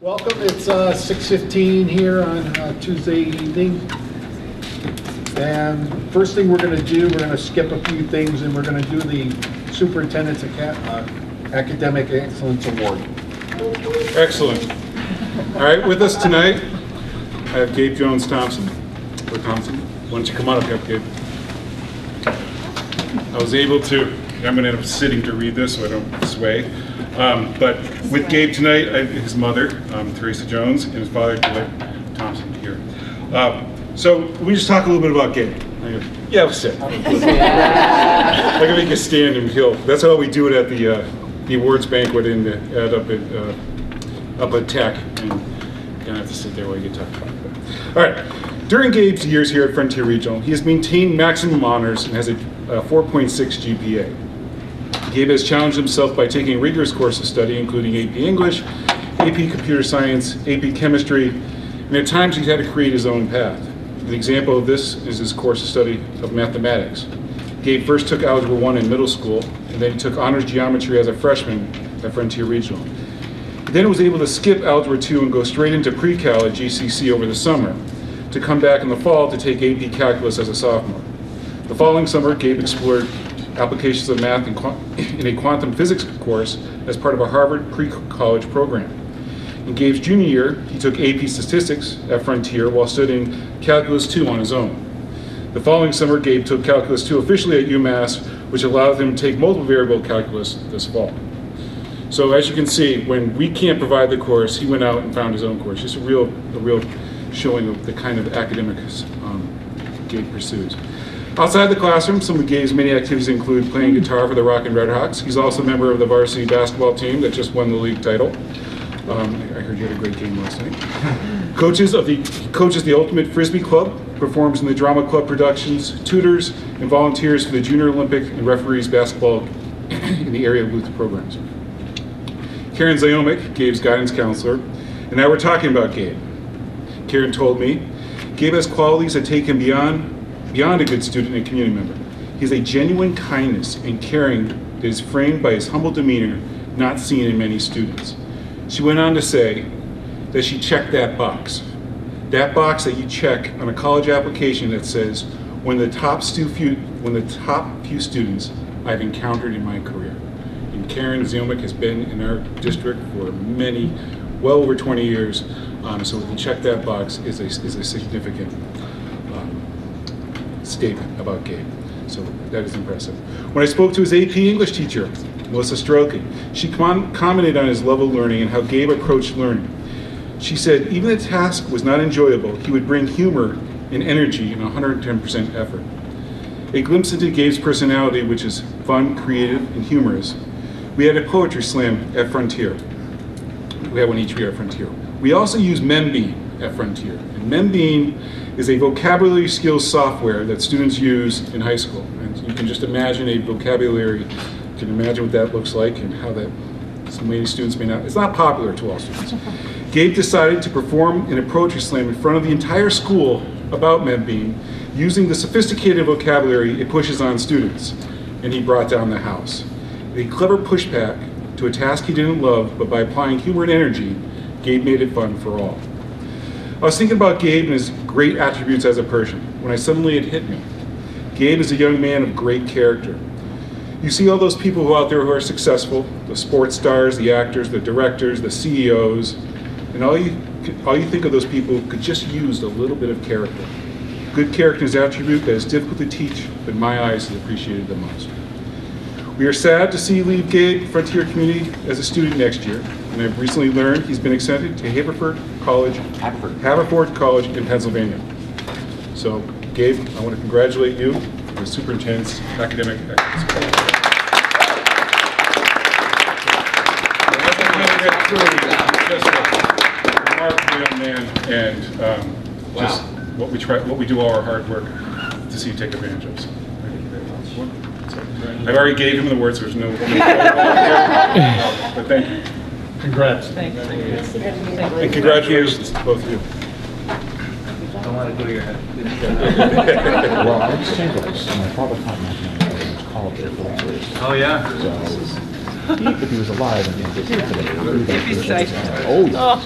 Welcome, it's uh, 6:15 here on uh, Tuesday evening. And first thing we're going to do, we're going to skip a few things and we're going to do the Superintendent's Aca- uh, Academic Excellence Award. Excellent. All right, with us tonight, I have Gabe Jones Thompson. Or Thompson, why don't you come on up here, Gabe? I was able to, I'm gonna end up sitting to read this so I don't sway. Um, But with Gabe tonight, I- his mother, um, Teresa Jones, and his father, Dwight Thompson, here. Um, So we just talk a little bit about Gabe. I Yeah, we'll sit. I can make you stand and he'll, that's how we do it at the, uh, the awards banquet in the, at, up at, uh, up at Tech, and you don't have to sit there while you talked about. All right, during Gabe's years here at Frontier Regional, he has maintained maximum honors and has a uh, 4.6 GPA. Gabe has challenged himself by taking rigorous courses of study, including AP English, AP Computer Science, AP Chemistry, and at times he's had to create his own path. An example of this is his course of study of mathematics. Gabe first took Algebra 1 in middle school, and then he took honors geometry as a freshman at Frontier Regional. He then was able to skip Algebra 2 and go straight into pre-cal at GCC over the summer, to come back in the fall to take AP Calculus as a sophomore. The following summer, Gabe explored applications of math in, in a quantum physics course as part of a Harvard pre-college program. In Gabe's junior year, he took AP Statistics at Frontier while studying Calculus 2 on his own. The following summer, Gabe took Calculus 2 officially at UMass, which allowed him to take multiple variable calculus this fall. So as you can see, when we can't provide the course, he went out and found his own course. Just a real, a real showing of the kind of academics um, Gabe pursues. Outside the classroom, some of Gabe's many activities include playing guitar for the Rockin' Red Hawks. He's also a member of the varsity basketball team that just won the league title. Um, I heard you had a great game last night. Coaches of the coaches the Ultimate Frisbee Club, performs in the drama club productions, tutors, and volunteers for the Junior Olympic and referees basketball in the area of youth programs. Karen Zayomic, Gabe's guidance counselor, and now we're talking about Gabe. Karen told me, Gabe has qualities that take him beyond, beyond a good student and community member. He has a genuine kindness and caring that is framed by his humble demeanor, not seen in many students. She went on to say that she checked that box. That box that you check on a college application that says, when the top few, when the top few students I've encountered in my career. And Karen Ziomic has been in our district for many, well over 20 years. Um, so to check that box is a, is a significant statement about Gabe. So that is impressive. When I spoke to his AP English teacher, Melissa Strokey, she com- commented on his love of learning and how Gabe approached learning. She said even the task was not enjoyable, he would bring humor and energy and 110% effort. A glimpse into Gabe's personality, which is fun, creative, and humorous. We had a poetry slam at Frontier. We had one each year at Frontier. We also use Membean at Frontier. And Membean is a vocabulary skills software that students use in high school. And you can just imagine a vocabulary, you can imagine what that looks like and how that, so many students may not, it's not popular to all students. Gabe decided to perform an poetry slam in front of the entire school about Membean using the sophisticated vocabulary it pushes on students. And he brought down the house. A clever pushback to a task he didn't love, but by applying humor and energy, Gabe made it fun for all. I was thinking about Gabe and his great attributes as a person when I suddenly it hit me. Gabe is a young man of great character. You see all those people who out there who are successful, the sports stars, the actors, the directors, the CEOs, and all you all you think of those people could just use a little bit of character. Good character is an attribute that is difficult to teach, but in my eyes is appreciated the most. We are sad to see leave Gabe Frontier Community as a student next year, and I've recently learned he's been accepted to Haverford College, Haverford. Haverford College in Pennsylvania. So, Gabe, I want to congratulate you for the superintendent's academic excellence. Just a remarkable young man, and um, just what we try, what we do all our hard work to see you take advantage of. So, thank you very much. So, I've already gave him the words, there's no, but thank you. Congrats. And congratulations to both of you. Don't let it go to your head. Well, I was St. Louis, my father taught mathematics at his college at Oh, yeah. So, if he was alive and he didn't get sick today, he would have He'd be finished psyched. it. Oh, yeah.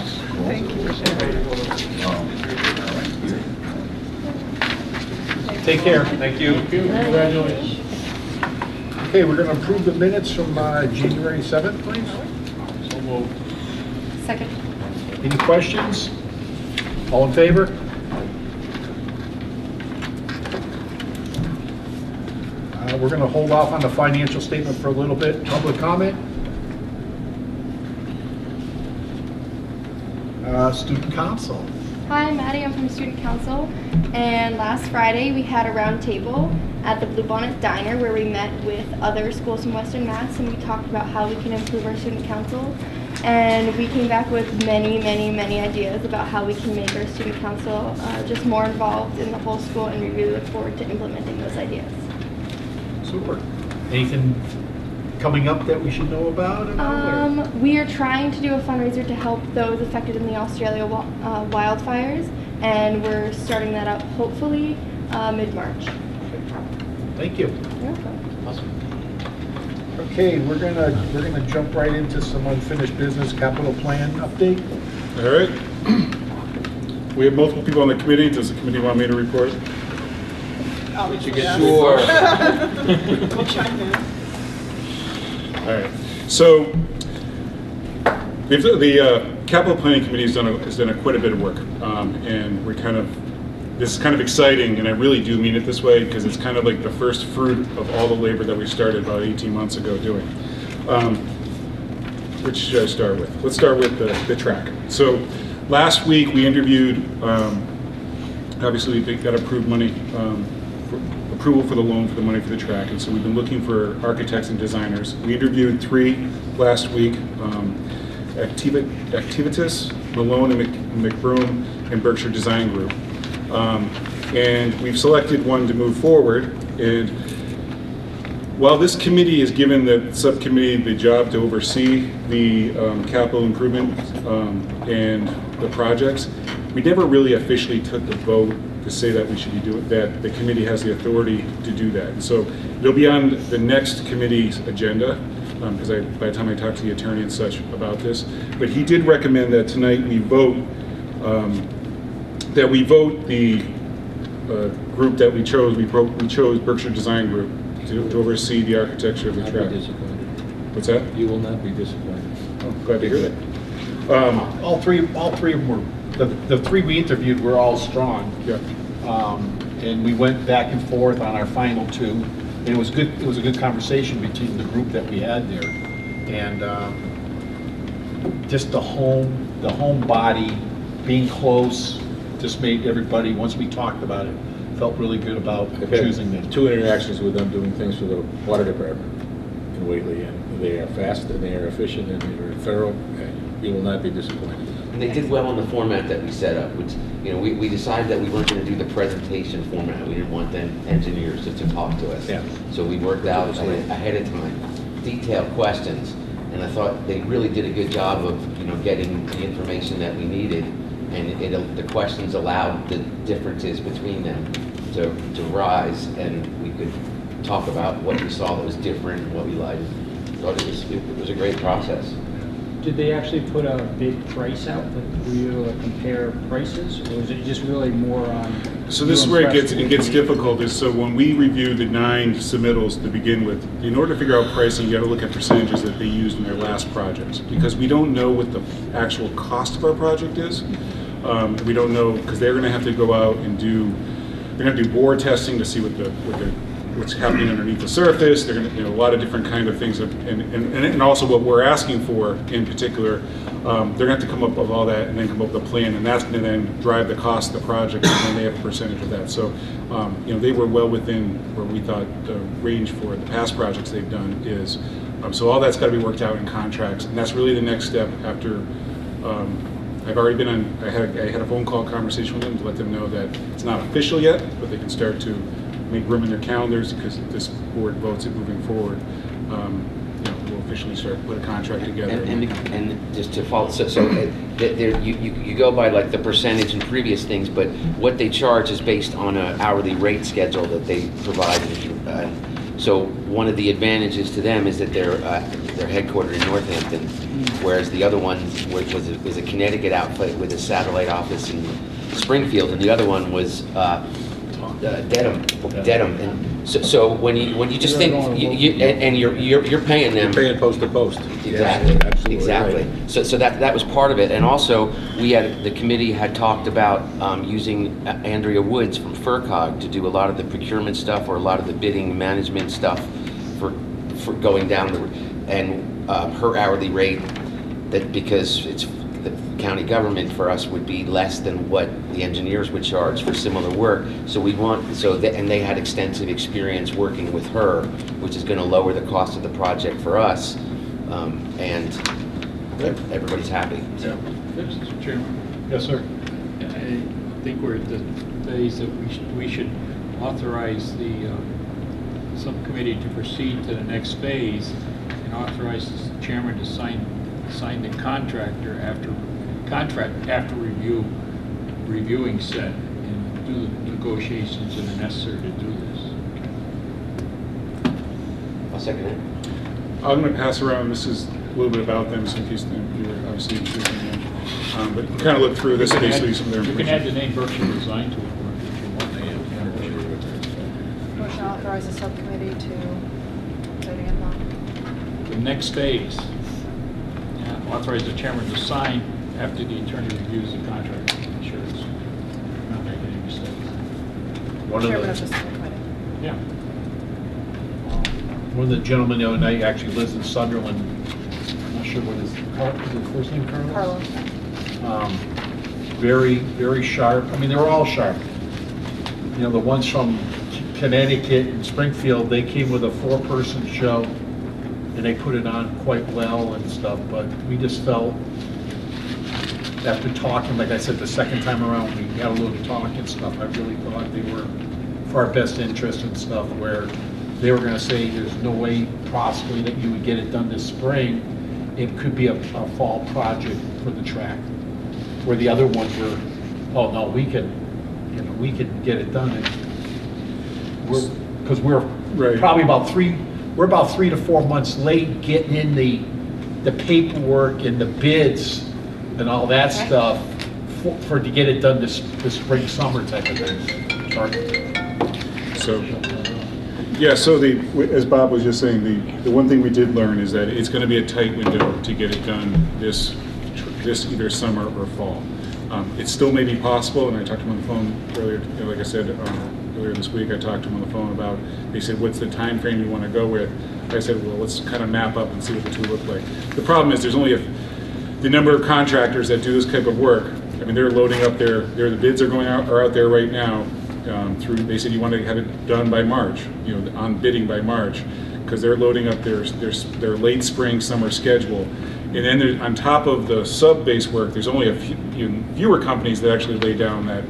Take care. Thank you. Congratulations. Okay, we're going to approve the minutes from uh, January 7th, please. Second. Any questions? All in favor? Uh, We're going to hold off on the financial statement for a little bit. Public comment? Uh, Student council. Hi, I'm Maddie. I'm from Student Council. And last Friday, we had a round table at the Bluebonnet Diner where we met with other schools from Western Mass and we talked about how we can improve our student council. And we came back with many, many, many ideas about how we can make our student council uh, just more involved in the whole school, and we really look forward to implementing those ideas. Super. Anything coming up that we should know about? at all, or- Um, we are trying to do a fundraiser to help those affected in the Australia wi- uh, wildfires, and we're starting that up hopefully uh, mid-March. Thank you. You're welcome. Okay, we're gonna, we're gonna jump right into some unfinished business capital plan update. All right. We have multiple people on the committee. Does the committee want me to report? Sure. All right. So we've, the uh, capital planning committee has done, a- has done a quite a bit of work. Um, And we're kind of, this is kind of exciting, and I really do mean it this way, because it's kind of like the first fruit of all the labor that we started about 18 months ago doing. Um, Which should I start with? Let's start with the, the track. So last week, we interviewed, um, obviously, we got approved money, um, for- approval for the loan for the money for the track, and so we've been looking for architects and designers. We interviewed three last week, um, Activi- Activitas, Malone and Mc- MacBroom, and Berkshire Design Group. Um, And we've selected one to move forward, and while this committee has given the subcommittee the job to oversee the um, capital improvement um, and the projects, we never really officially took the vote to say that we should be doing, that the committee has the authority to do that. And so it'll be on the next committee's agenda, because I, by the time I talk to the attorney and such about this. But he did recommend that tonight we vote, um, that we vote the uh, group that we chose, we pro- we chose Berkshire Design Group to to oversee the architecture of the Not be track. disappointed. What's that? You will not be disappointed. Oh, Glad to hear that. Um, All three, all three of them were, the, the three we interviewed were all strong. Yeah, Um, And we went back and forth on our final two. And it was good, it was a good conversation between the group that we had there. And um, just the home, the home body, being close, just made everybody, once we talked about it, felt really good about I've had choosing them. Two interactions with them doing things for the water department in Whately, and they are fast, and they are efficient, and they are thorough, and you will not be disappointed. And they did well on the format that we set up, which, you know, we, we decided that we weren't gonna do the presentation format. We didn't want them engineers just to talk to us. Yeah. So we worked out ahead ahead of time, detailed questions, and I thought they really did a good job of, you know, getting the information that we needed. And it, the questions allowed the differences between them to, to rise, and we could talk about what we saw that was different, and what we liked. Thought it was, it was a great process. Did they actually put a bid price out that we able to compare prices, or is it just really more on? So this is where it gets, it gets difficult, is so when we review the nine submittals to begin with, in order to figure out pricing, you gotta look at percentages that they used in their last projects, because we don't know what the actual cost of our project is. Um, we don't know, because they're gonna have to go out and do, they're gonna do bore testing to see what the, what the, what's happening underneath the surface, they're gonna, you know, a lot of different kind of things, and, and, and also what we're asking for in particular, um, they're gonna have to come up with all that and then come up with a plan, and that's gonna then drive the cost of the project, and then they have a percentage of that. So, um, you know, they were well within where we thought the range for the past projects they've done is. Um, so all that's gotta be worked out in contracts, and that's really the next step after, um, I've already been on, I had, I had a phone call conversation with them to let them know that it's not official yet, but they can start to make room in their calendars, because if this board votes it moving forward, um, you know, we'll officially start, put a contract together. And, and, and just to follow, so, so uh, th- there, you, you you go by like the percentage in previous things, but what they charge is based on an hourly rate schedule that they provide. Uh, So one of the advantages to them is that they're, uh, they're headquartered in Northampton, whereas the other one was, was a- is a Connecticut outfit with a satellite office in Springfield, and the other one was uh, uh, Dedham, Dedham. And so, so when you, when you just think, you, you- and and you're, you're you're paying them. You're paying post to post. Exactly, Absolutely exactly. right. So, so that, that was part of it. And also, we had, the committee had talked about um, using Andrea Woods from FRCOG to do a lot of the procurement stuff or a lot of the bidding management stuff for, for going down the, and uh, her hourly rate, that, because it's, the county government for us would be less than what the engineers would charge for similar work. So we want, so, that- and they had extensive experience working with her, which is gonna lower the cost of the project for us. Um, And ev- everybody's happy. so. Mr. Chairman, Yes, sir. I think we're at the phase that we should, we should authorize the uh, subcommittee to proceed to the next phase and authorize the chairman to sign, sign the contractor after, contract after review, reviewing set and do the negotiations that are necessary to do this. I'll second it. I'm going to pass around, this is a little bit about them, so in case you're obviously interested in them. Um, But you kind of look through, this is You can add- basically some of their You can add the information. name Berkshire Design to it if you want to add. Motion to authorize the subcommittee to, say it again, Bob? The next phase, yeah, authorize the chairman to sign after the attorney reviews the contract, to make sure it's not making any mistakes. One of Chairman of the the, subcommittee. Yeah. one of the gentlemen the other night actually lives in Sunderland. I'm not sure what his, Carl, is his first name Carlos? Carlos. um, very, very sharp. I mean, they were all sharp. You know, the ones from Connecticut and Springfield, they came with a four-person show, and they put it on quite well and stuff, but we just felt, after talking, like I said, the second time around, we had a little talk and stuff, I really thought they were for our best interest and stuff, where they were gonna say, there's no way possibly that you would get it done this spring. It could be a, a fall project for the track where the other ones were, oh, no, we could, you know, we could get it done. and We're, because we're Right. probably about three, we're about three to four months late getting in the, the paperwork and the bids and all that Okay. stuff for, for, to get it done this, this spring, summer type of thing. Sorry. So, yeah, so the, as Bob was just saying, the, the one thing we did learn is that it's going to be a tight window to get it done this, this either summer or fall. Um, It still may be possible, and I talked to him on the phone earlier, you know, like I said, um, earlier this week, I talked to him on the phone about, they said, what's the time frame you want to go with? I said, well, let's kind of map up and see what the two look like. The problem is, there's only a, the number of contractors that do this type of work, I mean, they're loading up their, their, the bids are going out, are out there right now, um, through, they said you want to have it done by March, you know, on bidding by March, because they're loading up their, their, their late spring, summer schedule. And then on top of the sub-base work, there's only a few, you know, fewer companies that actually lay down that,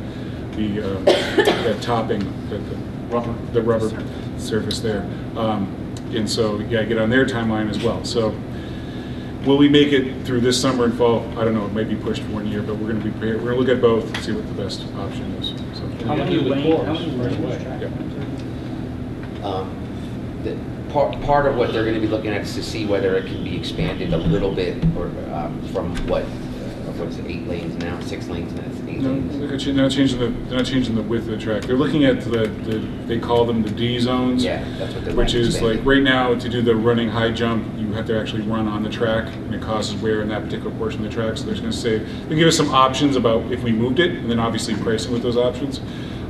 the, uh, that topping, that, the rubber, the rubber surface there. Um, And so, yeah, get on their timeline as well. So, Will we make it through this summer and fall? I don't know, it might be pushed for one year, but we're gonna be prepared, we're gonna look at both and see what the best option is, so. How many lanes, how many lanes away. Yeah. Um, the- Part, part of what they're gonna be looking at is to see whether it can be expanded a little bit or um, from what, uh, what is it, eight lanes now, six lanes now, it's eight No, they're not changing the, they're not changing the width of the track. They're looking at the, the, they call them the D zones. Yeah, that's what they're. Which is like, right now, to do the running high jump, you have to actually run on the track, and it causes wear in that particular portion of the track, so they're gonna say, they give us some options about if we moved it, and then obviously pricing with those options.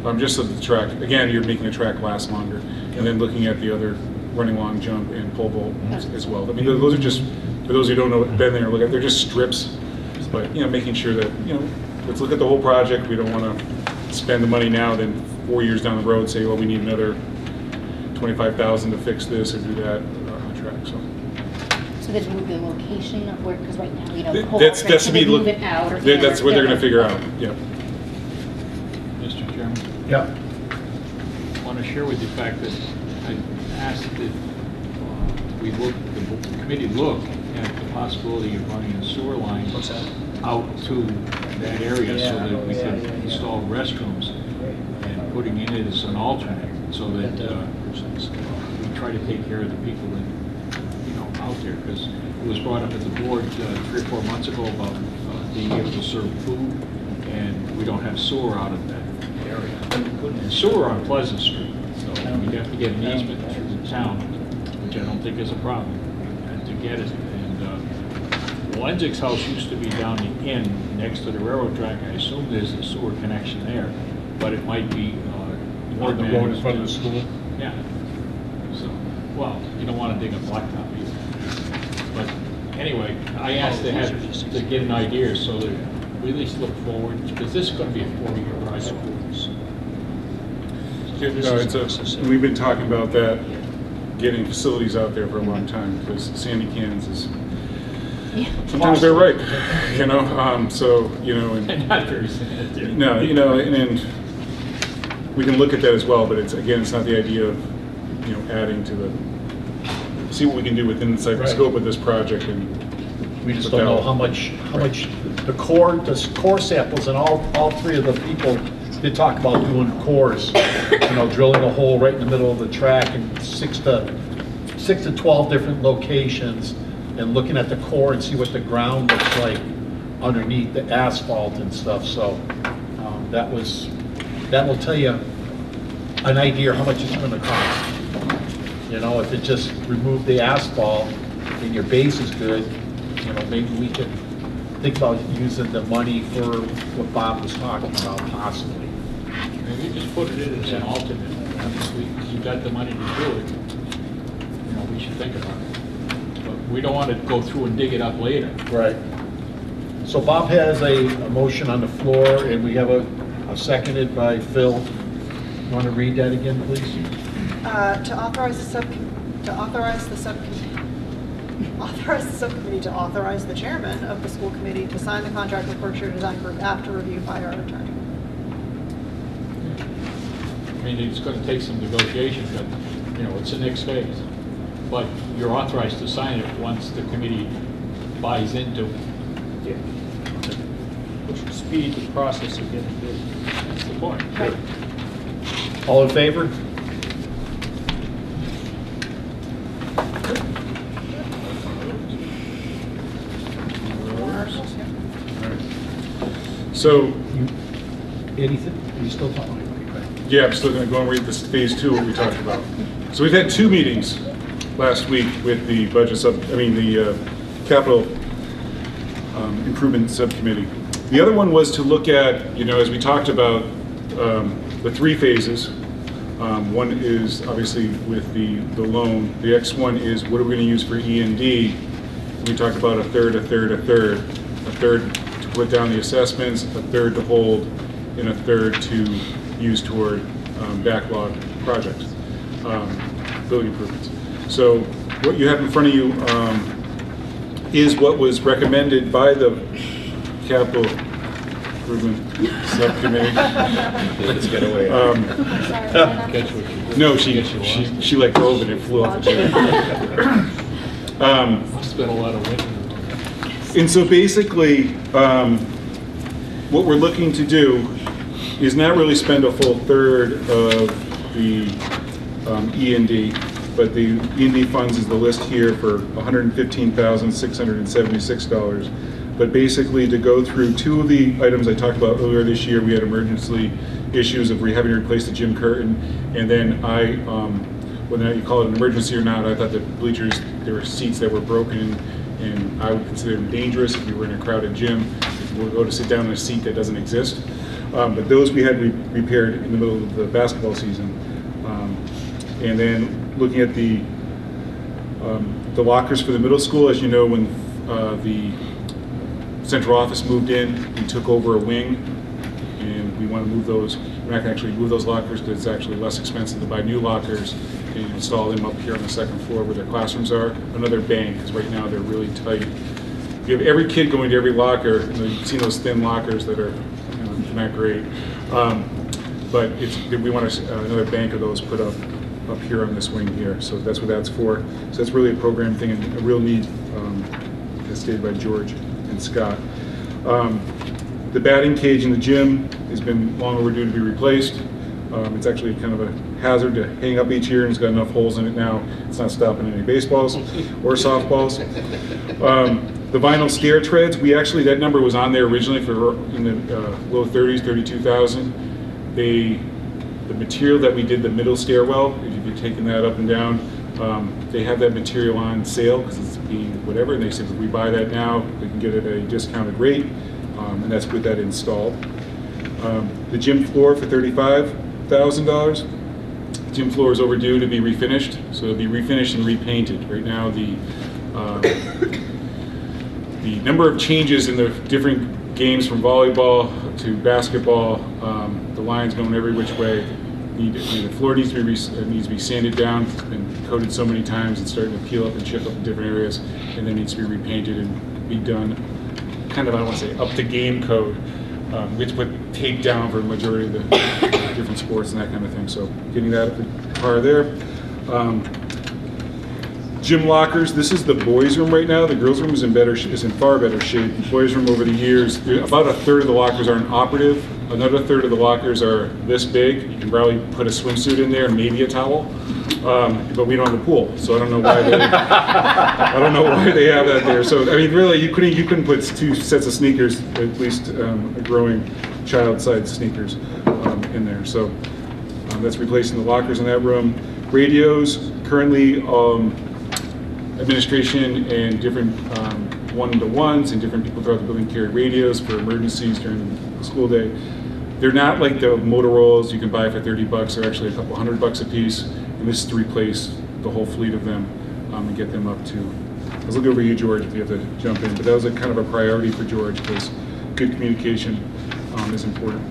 Um, just so the track, again, you're making the track last longer, and then looking at the other running long jump and pole vault as- as well. I mean, those are just, for those who don't know, been there, look at, they're just strips, but, you know, making sure that, you know, let's look at the whole project, we don't wanna spend the money now, then four years down the road, say, well, we need another twenty-five thousand to fix this or do that on the track, so. So they move the location of where, because right now, you know, Th- the whole That's, that's to they be, move look- it out or. that- that's what they're gonna figure out, yeah. Mr. Chairman, Yeah. I want to share with you the fact that I asked that uh, we look, the bo- committee look at the possibility of running a sewer line out to that area so that we could install restrooms and putting in it as an alternate, so that uh, we try to take care of the people that, you know, out there, because it was brought up at the board uh, three or four months ago about uh, being able to serve food, and we don't have sewer out of that area. And sewer on Pleasant Street, so we have to get an easement through the town, which I don't think is a problem, and to get it. And uh, house used to be down the end, next to the railroad track. I assume there's a sewer connection there, but it might be uh, more On the road in front of the school? Yeah. So, well, you don't want to dig a blacktop either. But anyway, I asked to have, to get an idea so that we at least look forward, because this is going to be a 40-year project. No, it's a, we've been talking about that, getting facilities out there for a long time, because Sani-Cans is, sometimes they're right, you know, um, so, you know, and not very sanitary. No, you know, and, and we can look at that as well, but it's, again, it's not the idea of, you know, adding to the, see what we can do within the Right. scope of this project and. We just don't know how much, how much, the core, the core samples, and all, all three of the people did talk about doing cores. You know, drilling a hole right in the middle of the track and six to, six to 12 different locations and looking at the core and see what the ground looks like underneath the asphalt and stuff, so um, that was, that will tell you an idea how much it's gonna cost. You know, if it just remove the asphalt and your base is good, you know, maybe we could think about using the money for what Bob was talking about possibly. Maybe just put it in as an alternate. Once we, you got the money to do it, you know, we should think about it. But we don't want to go through and dig it up later. Right. So Bob has a, a motion on the floor, and we have a, a seconded by Phil. You Want to read that again, please? Uh, To authorize the sub, to authorize the subcommittee, authorize the subcommittee to authorize the chairman of the school committee to sign the contract with Berkshire Design Group after review by our attorney. I mean, it's going to take some negotiation, but, you know, it's the next phase. But you're authorized to sign it once the committee buys into it. Which would speed the process of getting bid. That's the point. All in favor? So, You, anything? Are you still talking? Okay. yeah, I'm still gonna go and read this phase two, what we talked about. So we've had two meetings last week with the budget sub, I mean, the uh, capital um, improvement subcommittee. The other one was to look at, you know, as we talked about, um, the three phases. Um, One is obviously with the, the loan. The next one is what are we gonna use for E and D? We talked about a third, a third, a third. A third to put down the assessments, a third to hold, and a third to use toward um, backlog projects, um, building improvements. So what you have in front of you um, is what was recommended by the capital improvement subcommittee. Let's get away. Um, Catch what you do. No, she, she, she let go of it, it flew off the table. Um, Spent a lot of winter. And so basically, um, what we're looking to do is not really spend a full third of the um, E and D, but the D funds is the list here for $115,676. But basically, to go through two of the items I talked about earlier this year, we had emergency issues of having to replace the gym curtain, and then I, um, whether you call it an emergency or not, I thought the bleachers, there were seats that were broken, and I would consider them dangerous if you were in a crowded gym, if you go to sit down in a seat that doesn't exist. Um, But those we had re- repaired in the middle of the basketball season. Um, And then looking at the, um, the lockers for the middle school, as you know, when uh, the central office moved in, we took over a wing, and we want to move those, we're not going to actually move those lockers because it's actually less expensive to buy new lockers and install them up here on the second floor where their classrooms are. Another bang, because right now they're really tight. You have every kid going to every locker, you know, you've seen those thin lockers that are you know, not great. Um, But we want us- uh, another bank of those put up, up here on this wing here, so that's what that's for. So that's really a program thing and a real need, um, as stated by George and Scott. Um, The batting cage in the gym has been long overdue to be replaced. Um, It's actually kind of a hazard to hang up each year, and it's got enough holes in it now, it's not stopping any baseballs or softballs. Um, The vinyl stair treads, we actually, that number was on there originally for, in the uh, low 30s, 32,000. They, the material that we did the middle stairwell, taking that up and down, um, they have that material on sale because it's being whatever, and they said if we buy that now, we can get it at a discounted rate, um, and that's with that installed. Um, The gym floor for thirty-five thousand dollars. Gym floor is overdue to be refinished, so it'll be refinished and repainted. Right now, the, uh, the number of changes in the different games from volleyball to basketball, um, the lines going every which way. Need, the floor needs to be, uh, needs to be sanded down, it's coated so many times, it's starting to peel up and chip up in different areas, and then needs to be repainted and be done, kind of, I don't want to say up to game code. Um, We have tape down for the majority of the different sports and that kind of thing, so getting that up to par there. Um, Gym lockers, this is the boys' room right now. The girls' room is in better, is in far better shape. The boys' room over the years, about a third of the lockers aren't operative. Another third of the lockers are this big. You can probably put a swimsuit in there and maybe a towel. Um, But we don't have a pool, so I don't know why they, I don't know why they have that there. So, I mean, really, you couldn't, you couldn't put two sets of sneakers, at least um, a growing child-sized sneakers um, in there. So um, that's replacing the lockers in that room. Radios, currently, um, administration and different um, one-to-ones and different people throughout the building carry radios for emergencies during school day. They're not like the Motorola's you can buy for 30 bucks. They're actually a couple hundred bucks a piece. And this is to replace the whole fleet of them um, and get them up to. I was looking over you, George, if you have to jump in, but that was a kind of a priority for George because good communication um, is important.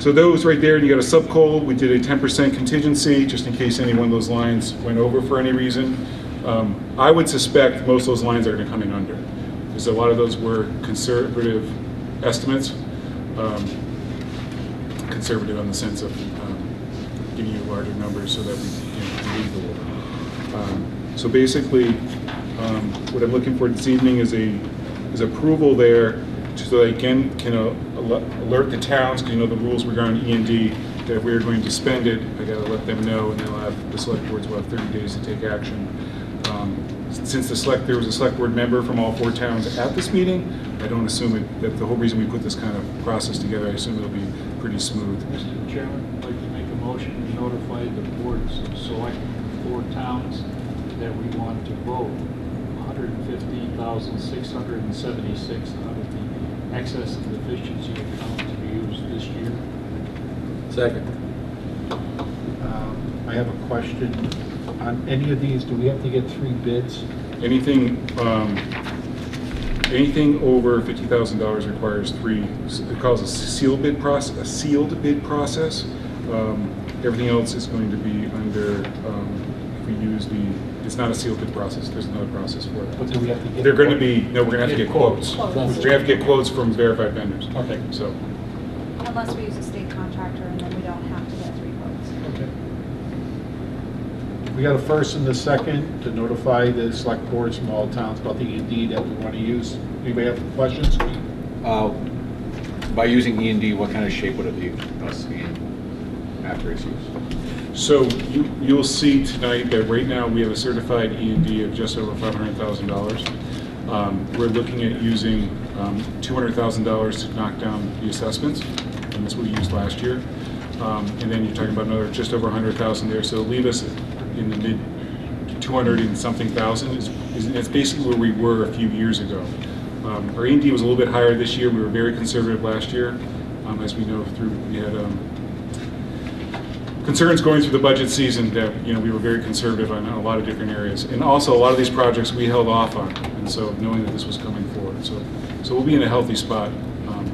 So those right there, and you got a subcoal. We did a 10% contingency just in case any one of those lines went over for any reason. Um, I would suspect most of those lines are going to come in under, because a lot of those were conservative estimates. Um, conservative in the sense of um, giving you larger numbers so that we can lead the war. Um, So basically, um, what I'm looking for this evening is a, is approval there so that I can, uh, alert the towns, 'cause you know the rules regarding E and D, that if we're going to spend it, I gotta let them know, and they'll have, the select boards will have 30 days to take action. Um, Since the select, there was a select board member from all four towns at this meeting, I don't assume it, that the whole reason we put this kind of process together, I assume it'll be pretty smooth. Mr. Chairman, I'd like to make a motion to notify the boards of select four towns that we want to vote 150,676 out of the excess and deficiency account to be used this year. Second. Um, I have a question. On any of these, do we have to get three bids? Anything, um, anything over fifty thousand dollars requires three, it calls a sealed bid process, a sealed bid process. Um, Everything else is going to be under, um, if we use the, it's not a sealed bid process, there's another process for But it. do we have to get? They're gonna be, no, we're gonna have to get quotes. Quotes. We're gonna have to get quotes from verified vendors. Okay. So, Unless we use a state contractor and then we don't have to get three quotes. Okay. We got a first and a second to notify the select boards from all towns about the E and D that we want to use. Anybody have questions? Uh, By using E and D, what kind of shape would it leave us in after it's used? So you, you'll see tonight that right now we have a certified E and D of just over five hundred thousand dollars. Um, We're looking at using um, two hundred thousand dollars to knock down the assessments, and that's what we used last year. Um, And then you're talking about another just over a hundred thousand there, so leave us in the mid two hundred and something thousand. is is- That's basically where we were a few years ago. Um, Our E and D was a little bit higher this year. We were very conservative last year. Um, As we know through, we had um, concerns going through the budget season that, you know, we were very conservative on a lot of different areas. And also, a lot of these projects we held off on, and so knowing that this was coming forward. So, so we'll be in a healthy spot. Um,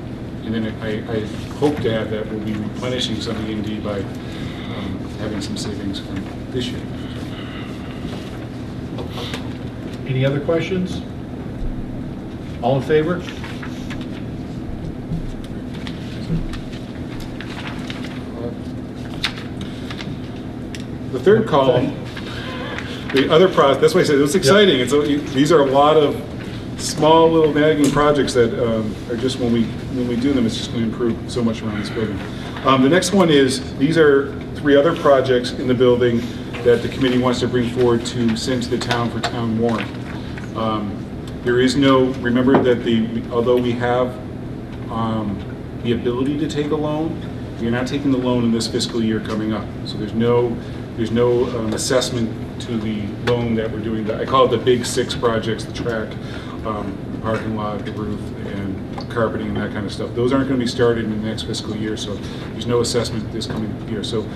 And then I, I hope to have that we'll be replenishing some E and D by um, having some savings from this year. Any other questions? All in favor? The third column, the other process, that's why I said it was exciting. It's, a- these are a lot of small little nagging projects that um, are just, when we, when we do them, it's just going to improve so much around this building. Um, The next one is, these are three other projects in the building that the committee wants to bring forward to send to the town for town warrant. Um, There is no, remember that the, although we have um, the ability to take a loan, are not taking the loan in this fiscal year coming up. So there's no, there's no um, assessment to the loan that we're doing. I call it the big six projects, the track, um, the parking lot, the roof, and carpeting and that kind of stuff. Those aren't going to be started in the next fiscal year, so there's no assessment this coming year. So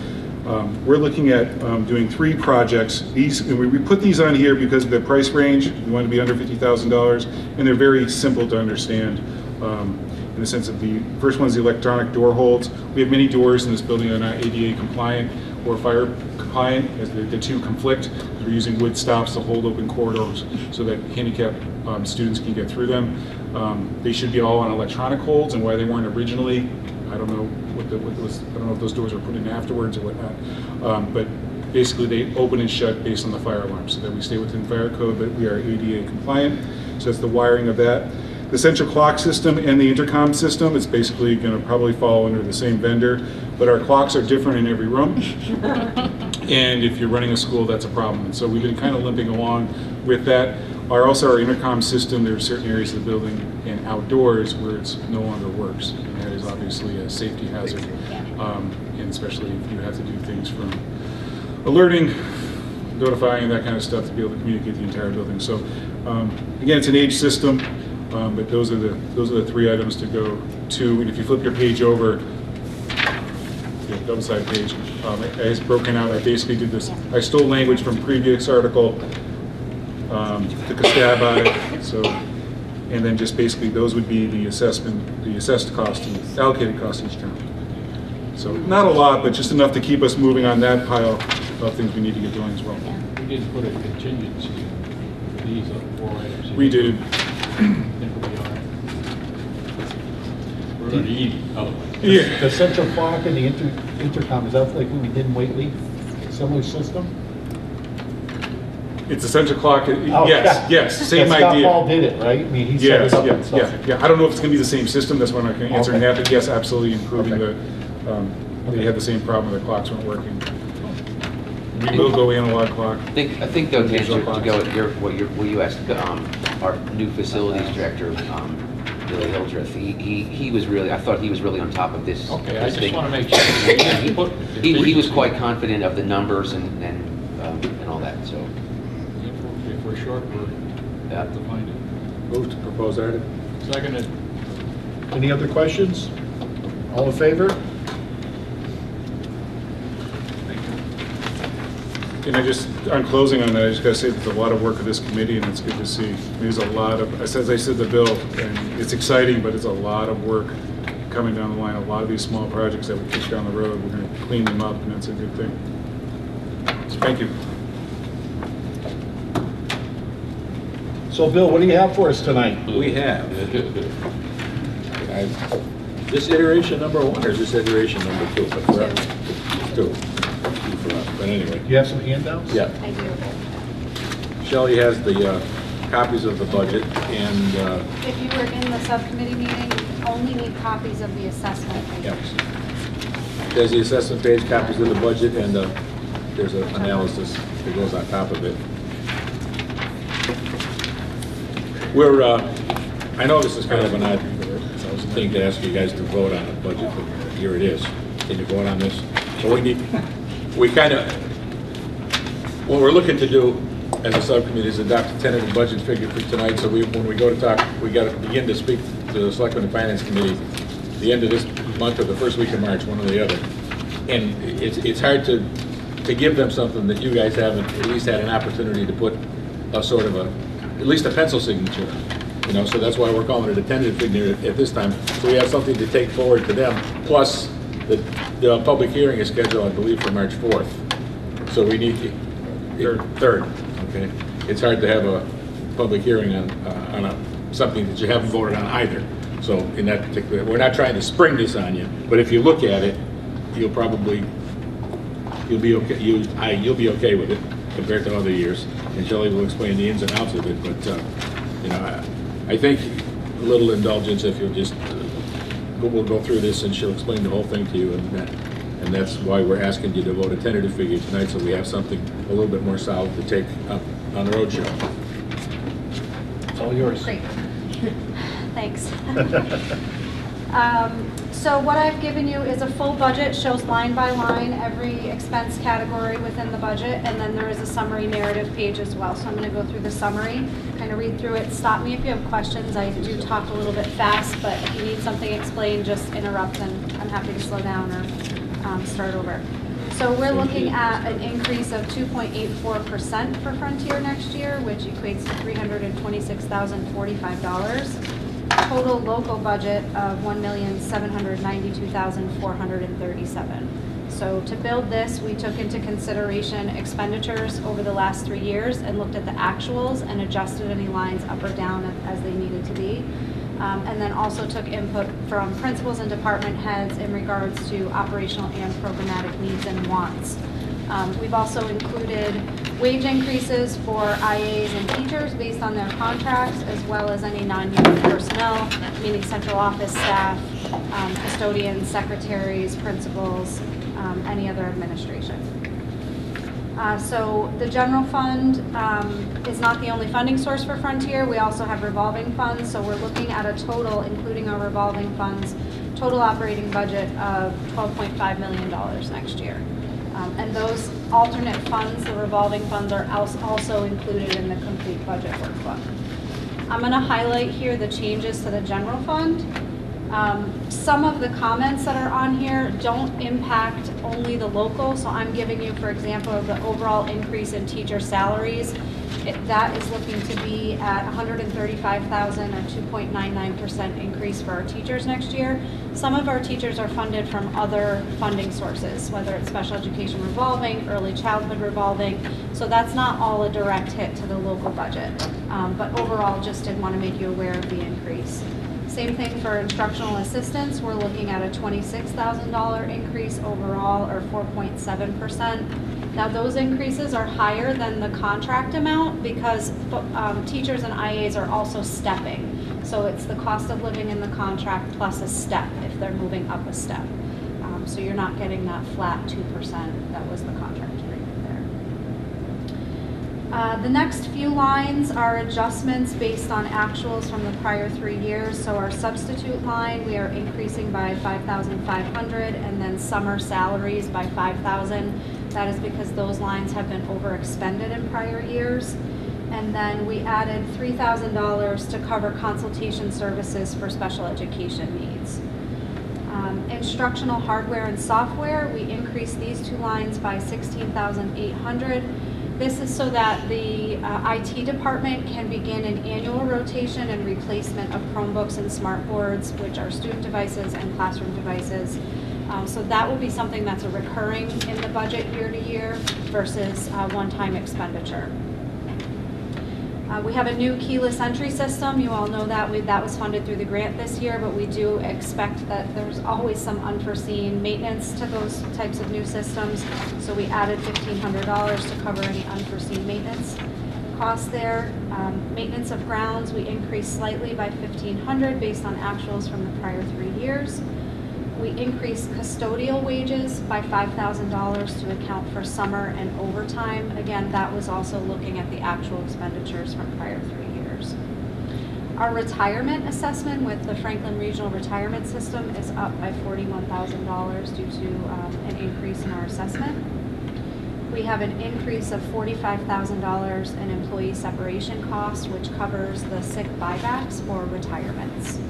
um, We're looking at um, doing three projects. These, and we we put these on here because of the price range. We want to be under $50,000, and they're very simple to understand um, in the sense of the, first one is the electronic door holds. We have many doors in this building that are not ADA compliant or fire compliant, as the the two conflict. We're using wood stops to hold open corridors so that handicapped um, students can get through them. Um, They should be all on electronic holds, and why they weren't originally, I don't know what the, what was, I don't know if those doors were put in afterwards or whatnot. Um, But basically, they open and shut based on the fire alarm, so that we stay within fire code, but we are ADA compliant. So that's the wiring of that. The central clock system and the intercom system, is basically going to probably fall under the same vendor, but our clocks are different in every room. And if you're running a school, that's a problem. And so we've been kind of limping along with that. Our, also our intercom system, there are certain areas of the building and outdoors where it's no longer works. And obviously a safety hazard. Um, and especially if you have to do things from alerting, notifying, that kind of stuff to be able to communicate the entire building. So, um, again, it's an age system, um, but those are the, those are the three items to go to. And if you flip your page over, double side page, um, it has broken out, I basically did this, I stole language from previous article, um, took a stab at it, so, and then just basically, those would be the assessment, the assessed cost, and allocated cost each town. So, not a lot, but just enough to keep us moving on that pile of things we need to get doing as well. We did put a contingency for these other four items. We did, we'll be all right. We're gonna eat otherwise. yeah. The central clock and the inter intercom, is that like what we did in Whately? Similar system? It's a central clock, Oh, yes, yeah. yes, same Scott idea. Paul did it, right? I mean, he set Yes, it up yeah, and yeah, yeah. I don't know if it's gonna be the same system, that's why I'm not gonna answer Okay. that, but yes, absolutely improving the, Okay. um, they had the same problem, the clocks weren't working. We will go analog clock. I think, I think though, to answer, to go at your, what you what you asked, um, our new facilities director, um, Billy Hildreth, he, he, he was really, I thought he was really on top of this. Okay, I this just thing. wanna make sure. He- He, he was quite confident of the numbers and, and, um, and all that, so. If we're- short, we're, Yeah. have to find it. Move to propose article. Seconded. Any other questions? All in favor? Thank you. And I just, on closing on that, I just gotta say, there's a lot of work of this committee, and it's good to see. There's a lot of, as I said, the bill, and it's exciting, but it's a lot of work coming down the line. A lot of these small projects that we kick down the road, we're gonna clean them up, and that's a good thing. So, thank you. So Bill, what do you have for us tonight? We have. I- This iteration number one or is this iteration number two? But for Two. Two for us, but anyway. Do you have some handouts? Yeah. I do. Shelley has the uh, copies of the budget and, uh, If you were in the subcommittee meeting, you only need copies of the assessment. yeah. There's the assessment page, copies of the budget, and uh, there's an analysis that goes on top of it. We're, uh, I know this is kind of an odd thing to ask you guys to vote on a budget, but here it is. Can you vote on this? So we need, we kind of, what we're looking to do as a subcommittee is adopt a tentative budget figure for tonight, so we, when we go to talk, we got to begin to speak to the Selectmen and Finance Committee the end of this month or the first week of March, one or the other. And it's, it's hard to, to give them something that you guys haven't at least had an opportunity to put a sort of a, at least a pencil signature. You know, so that's why we're calling it a tentative signature at this time. So we have something to take forward to them, plus the, the public hearing is scheduled, I believe, for March 4th. So we need, Third. Third, okay. It's hard to have a public hearing on, uh, on a, something that you haven't voted on either. So in that particular, we're not trying to spring this on you, but if you look at it, you'll probably, you'll be okay, you, I, you'll be okay with it compared to other years. And Shelley will explain the ins and outs of it, but, uh, you know, I- I think a little indulgence if you'll just, uh, go- we'll go through this and she'll explain the whole thing to you and that, and that's why we're asking you to vote a tentative figure tonight so we have something a little bit more solid to take up on the road show. It's all yours. Great. Thanks. Um, So what I've given you is a full budget, shows line by line every expense category within the budget, and then there is a summary narrative page as well. So I'm going to go through the summary, kind of read through it. Stop me if you have questions. I do talk a little bit fast, but if you need something explained, just interrupt, and I'm happy to slow down or um, start over. So we're looking at an increase of 2.84% for Frontier next year, which equates to $326,045. Total local budget of 1,792,437. So to build this, we took into consideration expenditures over the last three years and looked at the actuals and adjusted any lines up or down as they needed to be. Um, And then also took input from principals and department heads in regards to operational and programmatic needs and wants. Um, We've also included wage increases for IAs and teachers based on their contracts, as well as any non-union personnel, meaning central office staff, um, custodians, secretaries, principals, um, any other administration. Uh, So the general fund um, is not the only funding source for Frontier. We also have revolving funds, so we're looking at a total, including our revolving funds, total operating budget of $12.5 million next year. Um, And those alternate funds, the revolving funds, are also included in the complete budget workbook. I'm going to highlight here the changes to the general fund. Um, Some of the comments that are on here don't impact only the local, so I'm giving you, for example, the overall increase in teacher salaries. It- That is looking to be at 135,000 or 2.99% increase for our teachers next year. Some of our teachers are funded from other funding sources, whether it's special education revolving, early childhood revolving. So that's not all a direct hit to the local budget. Um, But overall, just did want to make you aware of the increase. Same thing for instructional assistants, we're looking at a $26,000 increase overall, or 4.7%. Now, those increases are higher than the contract amount because um, teachers and IAs are also stepping. So it's the cost of living in the contract plus a step if they're moving up a step. Um, So you're not getting that flat 2% that was the contract agreement there. Uh, The next few lines are adjustments based on actuals from the prior three years. So our substitute line, we are increasing by 5,500, and then summer salaries by 5,000. That is because those lines have been overexpended in prior years. And then we added $3,000 to cover consultation services for special education needs. Um, Instructional hardware and software, we increased these two lines by 16,800. This is so that the uh, IT department can begin an annual rotation and replacement of Chromebooks and smartboards, which are student devices and classroom devices. Um, So that will be something that's a recurring in the budget year to year versus uh, one-time expenditure. Uh, We have a new keyless entry system. You all know that. We- That was funded through the grant this year, but we do expect that there's always some unforeseen maintenance to those types of new systems. So we added $1,500 to cover any unforeseen maintenance costs there. Um, Maintenance of grounds, we increased slightly by 1,500 based on actuals from the prior three years. We increased custodial wages by $5,000 to account for summer and overtime. Again, that was also looking at the actual expenditures from prior three years. Our retirement assessment with the Franklin Regional Retirement System is up by $41,000 due to um, an increase in our assessment. We have an increase of $45,000 in employee separation costs, which covers the sick buybacks for retirements.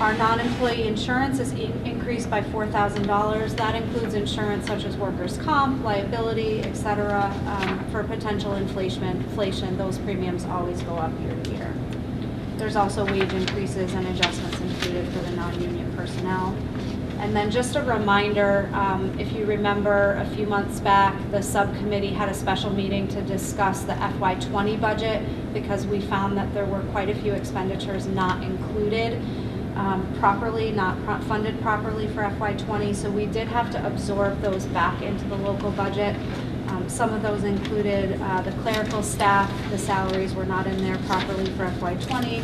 Our non-employee insurance is in- increased by $4,000. That includes insurance such as workers' comp, liability, et cetera. Um, For potential inflation, inflation, those premiums always go up year to year. There's also wage increases and adjustments included for the non-union personnel. And then just a reminder, um, if you remember, a few months back, the subcommittee had a special meeting to discuss the FY '20 budget because we found that there were quite a few expenditures not included um, properly, not pro- funded properly for FY '20. So we did have to absorb those back into the local budget. Um, Some of those included uh, the clerical staff, the salaries were not in there properly for FY '20.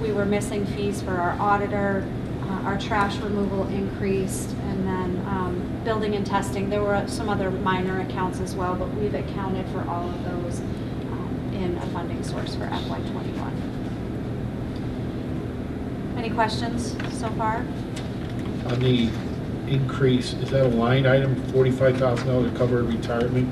We were missing fees for our auditor, uh, our trash removal increased, and then um, building and testing. There were some other minor accounts as well, but we've accounted for all of those um, in a funding source for FY '21. Any questions so far? On the increase, is that a line item, forty-five thousand dollars to cover retirement?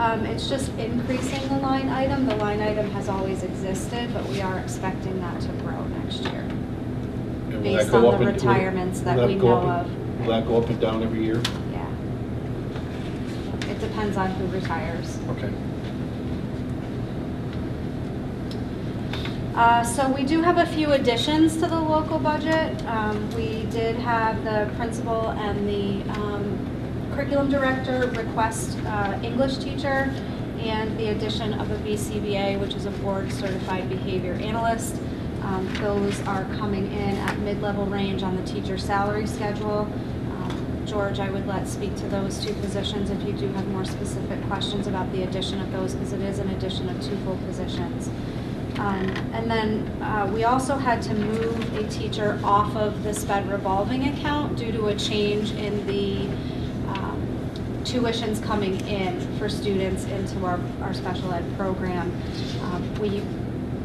Um, It's just increasing the line item. The line item has always existed, but we are expecting that to grow next year. And will Based that go on up the and- will- retirements that will we go up know and- Will that go up and down every year? Yeah. It depends on who retires. Okay. Uh, So we do have a few additions to the local budget. Um, We did have the principal and the um, curriculum director request uh, English teacher and the addition of a BCBA, which is a board certified behavior analyst. Um, Those are coming in at mid-level range on the teacher salary schedule. Um, George, I would let speak to those two positions if you do have more specific questions about the addition of those, because it is an addition of two full positions. Um, And then uh, we also had to move a teacher off of the sped revolving account due to a change in the um, tuitions coming in for students into our, our special ed program. Um, We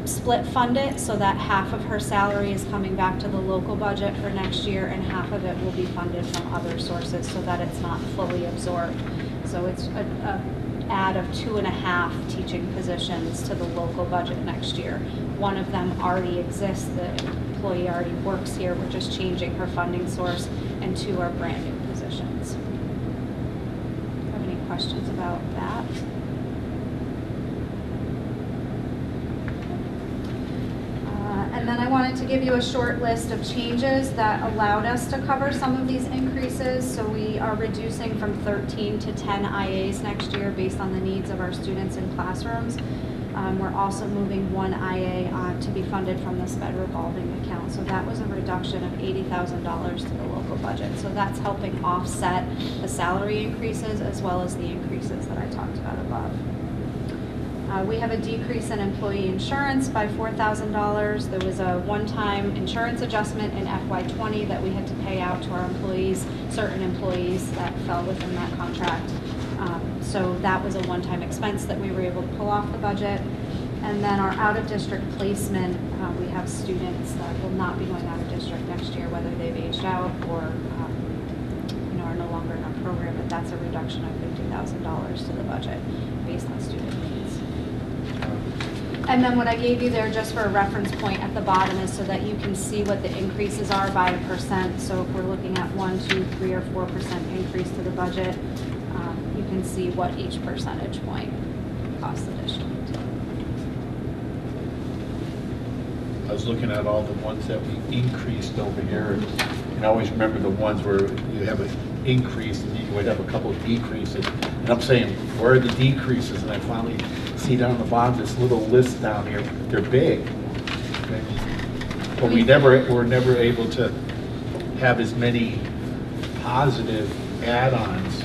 split fund it so that half of her salary is coming back to the local budget for next year and half of it will be funded from other sources so that it's not fully absorbed. So it's a, a add of two and a half teaching positions to the local budget next year. One of them already exists, the employee already works here, we're just changing her funding source, and two are brand new positions. Have any questions about that? Uh, And then I wanted to give you a short list of changes that allowed us to cover some of these increases. So we are reducing from 13 to 10 IAs next year based on the needs of our students in classrooms. Um, We're also moving one IA on to be funded from the sped revolving account. So that was a reduction of $80,000 to the local budget. So that's helping offset the salary increases as well as the increases that I talked about above. Uh, We have a decrease in employee insurance by $4,000. There was a one-time insurance adjustment in FY '20 that we had to pay out to our employees, certain employees that fell within that contract. Um, So that was a one-time expense that we were able to pull off the budget. And then our out-of-district placement, uh, we have students that will not be going out of district next year, whether they've aged out or, um, you know, are no longer in our program, but that's a reduction of $50,000 to the budget based on. And then what I gave you there, just for a reference point at the bottom, is so that you can see what the increases are by a percent. So if we're looking at one, two, three, or four percent increase to the budget, um, you can see what each percentage point costs additionally to. I was looking at all the ones that we increased over here, and and I always remember the ones where you have an increase, and you would have a couple of decreases. And I'm saying, where are the decreases? And I finally see down the bottom, this little list down here, they're big. okay? But we never, we're never able to have as many positive add-ons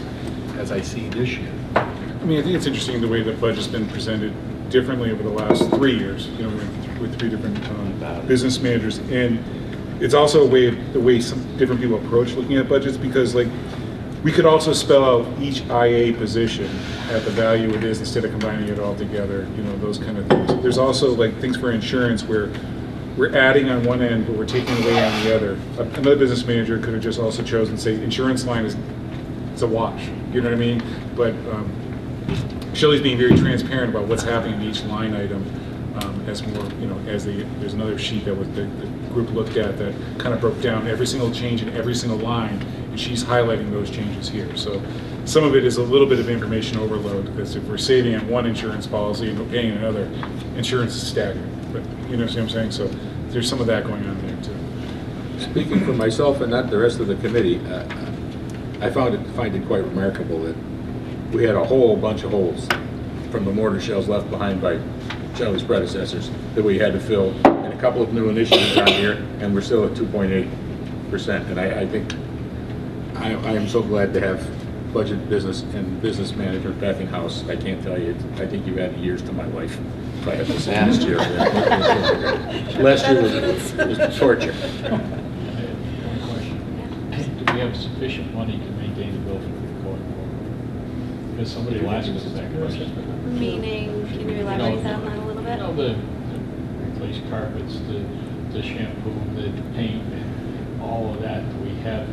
as I see this year. I mean, I think it's interesting the way the budget's been presented differently over the last three years, you know, with, with three different um, business managers. And it's also a way, of- the way some different people approach looking at budgets, because like, we could also spell out each IA position at the value it is instead of combining it all together, you know, those kind of things. There's also like things for insurance where we're adding on one end, but we're taking away on the other. Another business manager could have just also chosen, say, insurance line is, it's a wash, you know what I mean? But um, being very transparent about what's happening in each line item um, as more, you know, as the, there's another sheet that was, the, the group looked at that kind of broke down every single change in every single line, and she's highlighting those changes here. So some of it is a little bit of information overload, because if we're saving on one insurance policy and we're paying another, insurance is staggering. But, you know what I'm saying? So there's some of that going on there too. Speaking for myself and not the rest of the committee, uh, I found it, find it quite remarkable that we had a whole bunch of holes from the mortar shells left behind by Shelley's predecessors that we had to fill, and a couple of new initiatives on here, and we're still at 2.8%. And I, I think, I, I am so glad to have budget business and business management back in-house, I can't tell you, I think you added years to my life. If I had to say last year. Last year was was torture. One question. Do we have sufficient money to maintain the building going forward? Because somebody will ask us that question. Meaning, can you elaborate that on that a little bit? You know, the, the replace carpets, the, the shampoo, the paint, and all of that, we have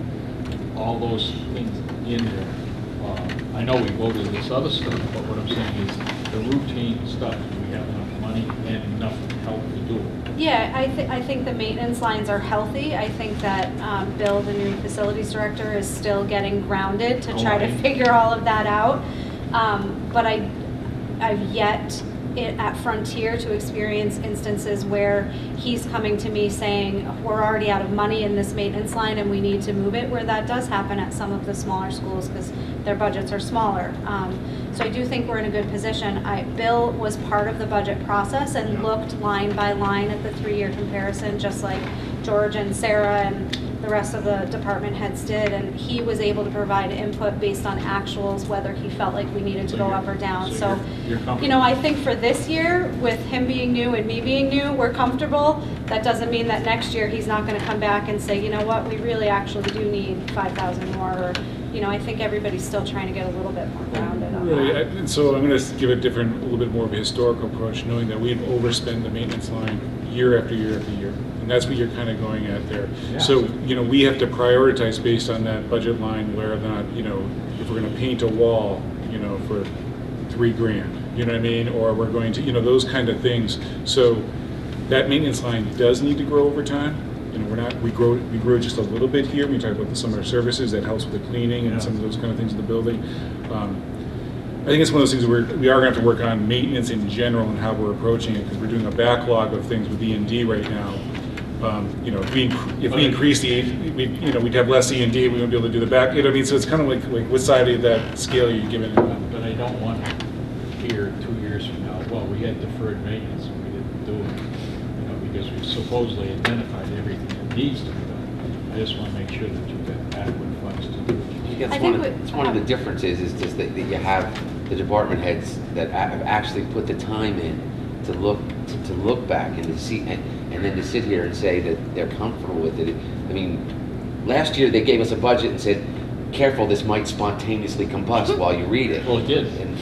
all those things in there. Uh, I know we voted this other stuff, but what I'm saying is, the routine stuff, do we have enough money and enough help to do it? Yeah, I thi, I think the maintenance lines are healthy. I think that, um, Bill, the new facilities director, is still getting grounded to try to Oh, figure all of that out. Um, but I, I've yet at Frontier to experience instances where he's coming to me saying, we're already out of money in this maintenance line and we need to move it, where that does happen at some of the smaller schools because their budgets are smaller. Um, So I do think we're in a good position. I, Bill was part of the budget process and looked line by line at the three-year comparison, just like George and Sarah and the rest of the department heads did. And he was able to provide input based on actuals, whether he felt like we needed to go up or down. So, you're- you're comfortable? you know, I think for this year, with him being new and me being new, we're comfortable. That doesn't mean that next year he's not gonna come back and say, you know what, we really actually do need five thousand more, or, you know, I think everybody's still trying to get a little bit more grounded on Right, that. And so I'm going to give a different, a little bit more of a historical approach, knowing that we've overspent the maintenance line year after year after year. And that's what you're kind of going at there. Yeah. So, you know, we have to prioritize based on that budget line where or not, you know, if we're going to paint a wall, you know, for three grand, you know what I mean? Or we're going to, you know, those kind of things. So that maintenance line does need to grow over time. You know, we're not, we grow, we grow just a little bit here. We talk about the summer services that helps with the cleaning Yeah. and some of those kind of things in the building. Um, I think it's one of those things where we are gonna have to work on maintenance in general and how we're approaching it, because we're doing a backlog of things with E and D right now. Um, You know, if we, inc- if we increase the, we, you know, we'd have less E and D, we wouldn't be able to do the back, you know what I mean? So it's kind of like, like what side of that scale are you giving it on? But I don't want to hear two years from now, well, we had deferred maintenance and we didn't do it, you know, because we supposedly identified everything that needs to be done. I just want to make sure that you've got adequate funds to do it. That's I one think of, it's one of the differences is just that, that you have the department heads that have actually put the time in to look, to, to look back and to see, and, and then to sit here and say that they're comfortable with it. I mean, last year they gave us a budget and said, careful, this might spontaneously combust while you read it. Well, it did. And-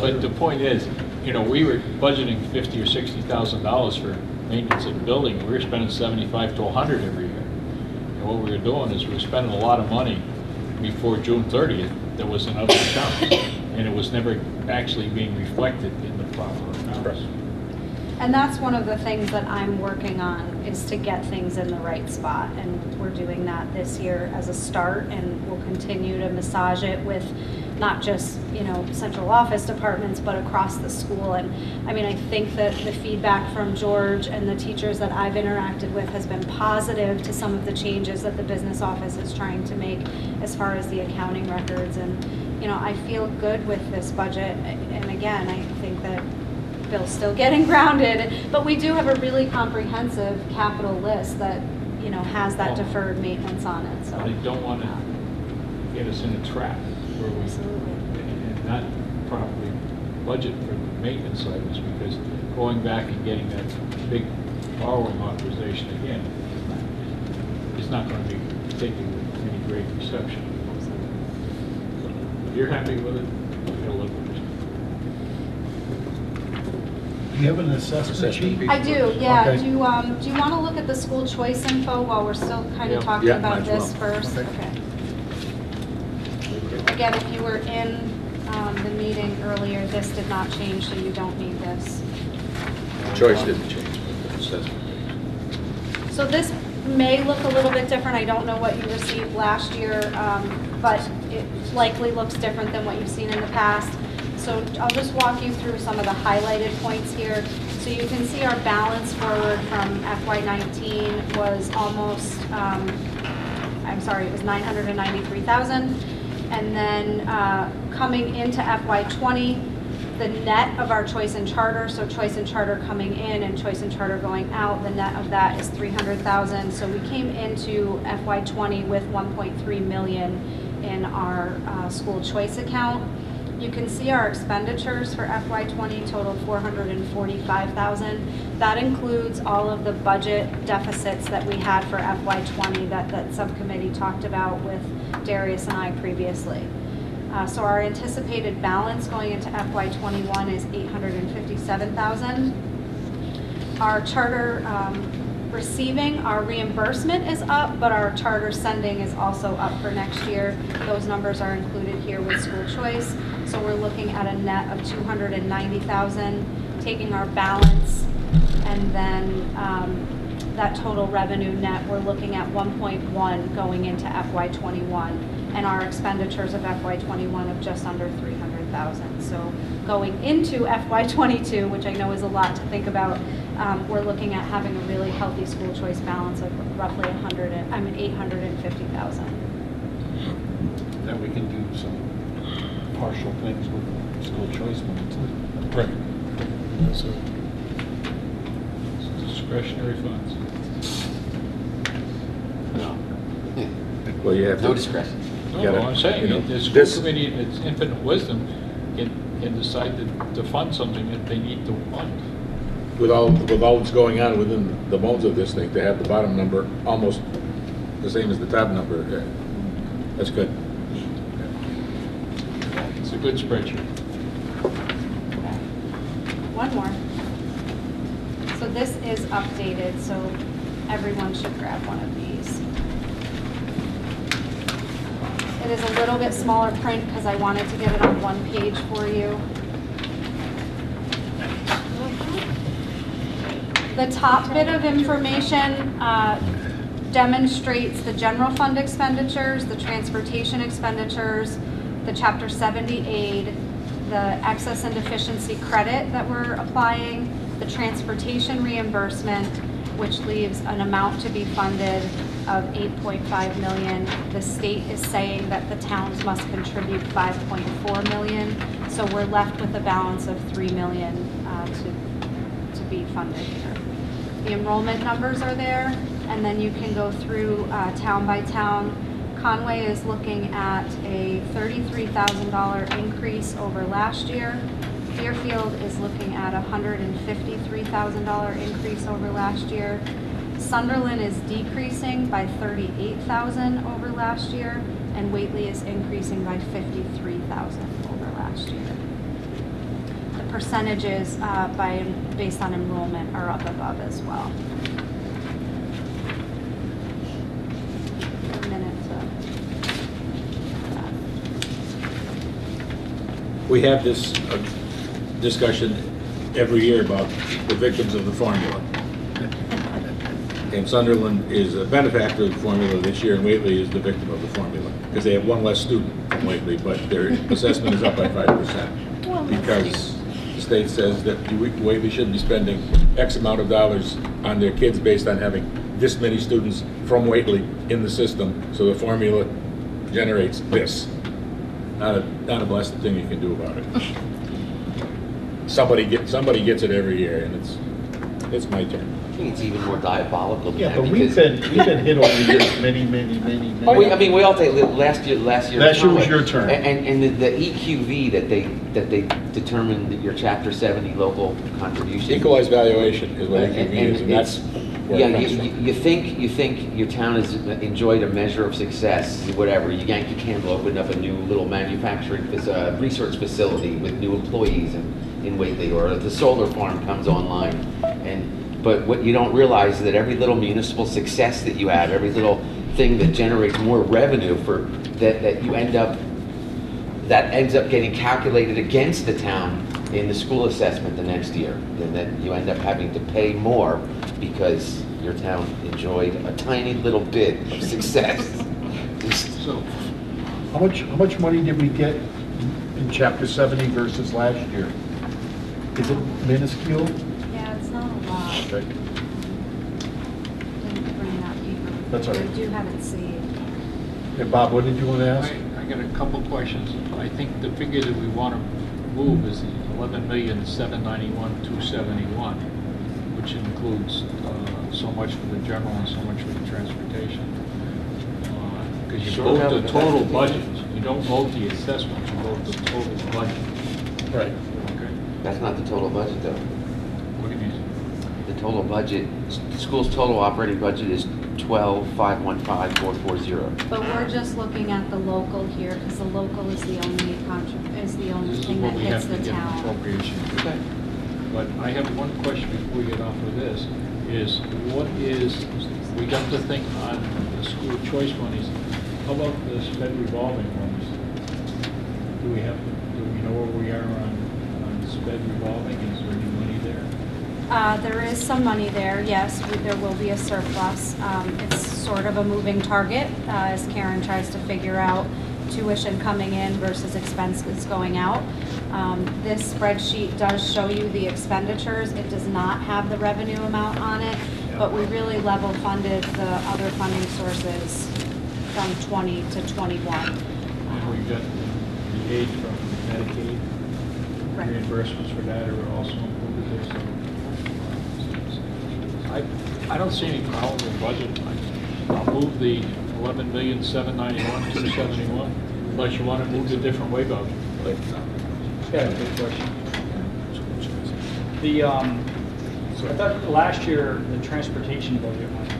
But the point is, you know, we were budgeting fifty or sixty thousand dollars for maintenance of the building, we were spending seventy-five to a hundred every year. And what we were doing is we were spending a lot of money before June thirtieth, There was in other accounts, and it was never actually being reflected in the proper accounts. And that's one of the things that I'm working on, is to get things in the right spot. And we're doing that this year as a start, and we'll continue to massage it with not just, you know, central office departments, but across the school. And, I mean, I think that the feedback from George and the teachers that I've interacted with has been positive to some of the changes that the business office is trying to make as far as the accounting records. And, you know, I feel good with this budget. And again, I think that Bill's still getting grounded, but we do have a really comprehensive capital list that, you know, has that Well- deferred maintenance on it, so. I don't want to get us in a trap where we, Absolutely. and not properly budget for the maintenance items, because going back and getting that big borrowing authorization again is not going to be taken with any great reception. You're happy with it, we'll live with it. Do you have an assessment Assessment sheet? I do, yeah. Okay. Do you, um, do you want to look at the school choice info while we're still kind Yeah. of talking Yeah, about as this well. first? Okay. Okay. Again, if you were in, um, the meeting earlier, this did not change, so you don't need this. Choice didn't change, but the assessment. So this may look a little bit different, I don't know what you received last year, um, but it likely looks different than what you've seen in the past. So I'll just walk you through some of the highlighted points here. So you can see our balance forward from FY nineteen was almost, um, I'm sorry, it was nine hundred and then, uh, coming into FY twenty, the net of our choice and charter, so choice and charter coming in and choice and charter going out, the net of that is 300,000. So we came into FY '20 with 1.3 million in our uh, school choice account. You can see our expenditures for FY '20 total 445,000. That includes all of the budget deficits that we had for FY '20 that, that subcommittee talked about with Darius and I previously. Uh, So our anticipated balance going into FY '21 is 857,000. Our charter um, receiving, our reimbursement is up, but our charter sending is also up for next year. Those numbers are included here with school choice. So we're looking at a net of 290,000, taking our balance, and then um, that total revenue net, we're looking at 1.1 going into FY '21, and our expenditures of FY '21 of just under 300,000. So going into FY '22, which I know is a lot to think about, um, we're looking at having a really healthy school choice balance of roughly 100, and- I mean 850,000. That we can do some partial things with school choice money too. Right. That's a it's discretionary funds. No. Well, you have to. No discretion. No, gotta, I'm saying, you know, the school this- committee, in its infinite wisdom, can, can decide to, to fund something that they need to fund. With all, with all that's going on within the bones of this thing, to have the bottom number almost the same as the top number, yeah, that's good. Good spreadsheet. One more. So this is updated, so everyone should grab one of these. It is a little bit smaller print because I wanted to get it on one page for you. The top bit of information uh, demonstrates the general fund expenditures, the transportation expenditures, the Chapter 70 aid, the excess and deficiency credit that we're applying, the transportation reimbursement, which leaves an amount to be funded of 8.5 million. The state is saying that the towns must contribute 5.4 million, so we're left with a balance of 3 million uh, to, to be funded here. The enrollment numbers are there, and then you can go through uh, town by town. Conway is looking at a $33,000 increase over last year. Deerfield is looking at a $153,000 increase over last year. Sunderland is decreasing by 38,000 over last year, and Whately is increasing by 53,000 over last year. The percentages uh, by, based on enrollment are up above as well. A minute to- We have this uh, discussion every year about the victims of the formula. And Sunderland is a benefactor of the formula this year, and Whately is the victim of the formula, because they have one less student than Whately, but their assessment is up by five percent. Because the state says that Whately shouldn't be spending X amount of dollars on their kids based on having this many students from Whately in the system, so the formula generates this. Not a, not a blessed thing you can do about it. Somebody get, somebody gets it every year, and it's, it's my turn. I think it's even more diabolical than Yeah, that but we've because- been, we've been hit over the years many, many, many, Oh, we- I many. mean, we all take, last year, last year. Last year was your turn. And, and the the EQV that they, that they determined that your chapter seventy local contribution. Equalized valuation is what And- EQV and is, and that's where Yeah, it you, comes you from. you think, you think your town has enjoyed a measure of success, whatever, you Yankee Candle opened up a new little manufacturing, fac- uh, research facility with new employees in, in Whately, or the solar farm comes online. And, but what you don't realize is that every little municipal success that you have, every little thing that generates more revenue for, that, that you end up that ends up getting calculated against the town in the school assessment the next year. Then that you end up having to pay more because your town enjoyed a tiny little bit of success. Just- So, How much, how much money did we get in chapter 70 versus last year? Is it minuscule? Yeah, it's not a lot. Okay. Didn't bring that paper. That's all right. I do have it saved. Hey, Bob, what did you want to I, ask? I got a couple questions. I think the figure that we want to move is the eleven million, seven ninety-one, two seventy-one, which includes, uh, so much for the general and so much for the transportation. Because you Sure. vote the total budget, you don't vote the assessment, you vote the total budget, Right. okay? That's not the total budget, though. What do you mean? The total budget, the school's total operating budget is twelve, five, one, five, four, four, zero. But we're just looking at the local here, because the local is the only contra, is the only This is thing what that we hits have to the get an town. appropriation. But I have one question before we get off of this, is what is, we got to think on the school choice monies, how about the sped revolving ones? Do we have, do we know where we are on, on sped revolving, is there any money there? Uh, there is some money there, yes, we- there will be a surplus. Um, it's sort of a moving target, uh, as Karen tries to figure out tuition coming in versus expenses going out. Um, this spreadsheet does show you the expenditures, it does not have the revenue amount on it, but we really level funded the other funding sources from twenty to twenty-one. And we got the aid from Medicaid, Right. reimbursements for that are also included there, so. I, I don't see any problem with the budget. I- I'll move the eleven million, seven ninety-one, two seventy-one, unless you want to move it a different way, Bob. Yeah, good question. The, um, I thought last year, the transportation budget went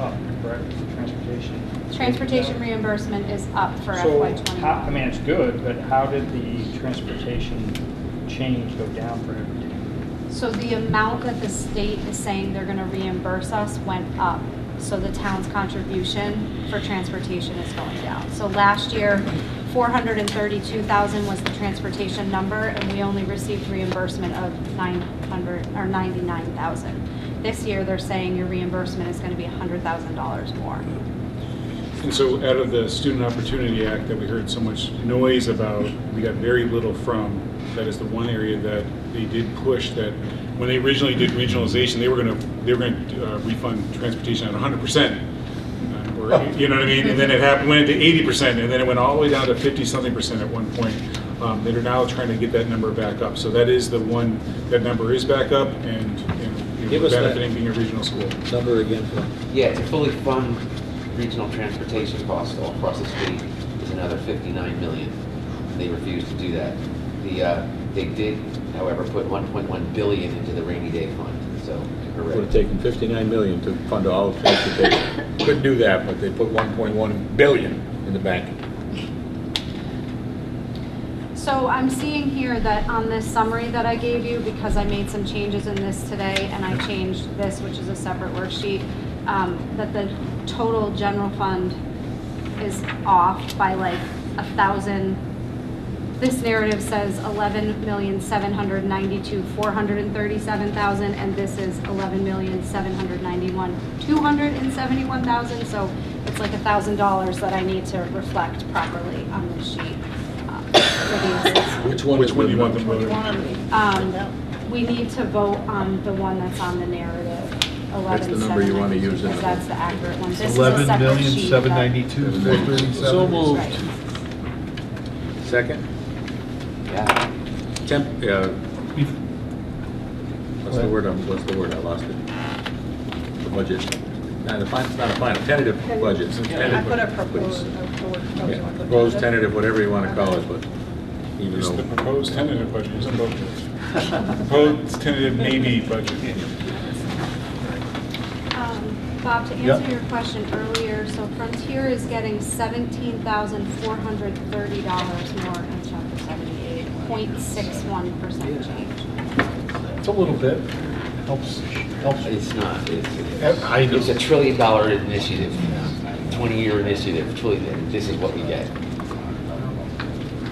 up, correct, the transportation? Transportation reimbursement is up for So, FY how- twenty-one. I mean, it's good, but how did the transportation change go down for everything? So the amount that the state is saying they're gonna reimburse us went up. So the town's contribution for transportation is going down. So last year, four hundred and thirty-two thousand was the transportation number, and we only received reimbursement of nine hundred, or ninety-nine thousand. This year, they're saying your reimbursement is gonna be hundred thousand dollars more. And so out of the Student Opportunity Act that we heard so much noise about, we got very little from. That is the one area that they did push that, when they originally did regionalization, they were gonna, they were gonna uh, refund transportation at hundred percent. You know what I mean? And then it happened, went to eighty percent, and then it went all the way down to fifty-something percent at one point. Um, They're now trying to get that number back up. So that is the one, that number is back up and, and you Give know, us that. benefiting being a regional school. Number again, Phil? Yeah, to fully fund regional transportation costs all across the state is another 59 million. They refused to do that. The, uh, they did, however, put 1.1 billion into the rainy day fund, so Would have taken 59 million to fund all of transportation. Couldn't do that, but they put 1.1 billion in the bank. So I'm seeing here that on this summary that I gave you, because I made some changes in this today, and I changed this, which is a separate worksheet, um, that the total general fund is off by like a thousand. This narrative says eleven million, seven hundred ninety-two, four hundred and thirty-seven thousand, and this is eleven million, seven hundred ninety-one, two hundred and seventy-one thousand, so it's like a thousand dollars that I need to reflect properly on this sheet. for the assessment. Which one? Which one do you want them voted? Um, we need to vote on the one that's on the narrative, eleven the number you wanna use in Because that's the accurate one. This is a Eleven separate sheet that- ninety-two. So moved. Right. Second? Yeah, Temp, uh, what's the word, I'm- what's the word, I lost it. The budget, not a final, not a final, tentative budget. I put a please. proposed, a proposed. Yeah, Proposed tentative, whatever you want to call it, but even It's the though, proposed tentative budget, it's both. Proposed tentative maybe budget. Um, Bob, to answer your question earlier, so Frontier is getting seventeen thousand four hundred thirty dollars more in chapter seventy-eight, point six one percent change. It's a little bit, helps, helps. it's not, it's, I know. it's a trillion dollar initiative, 20-year initiative, trillion, this is what we get.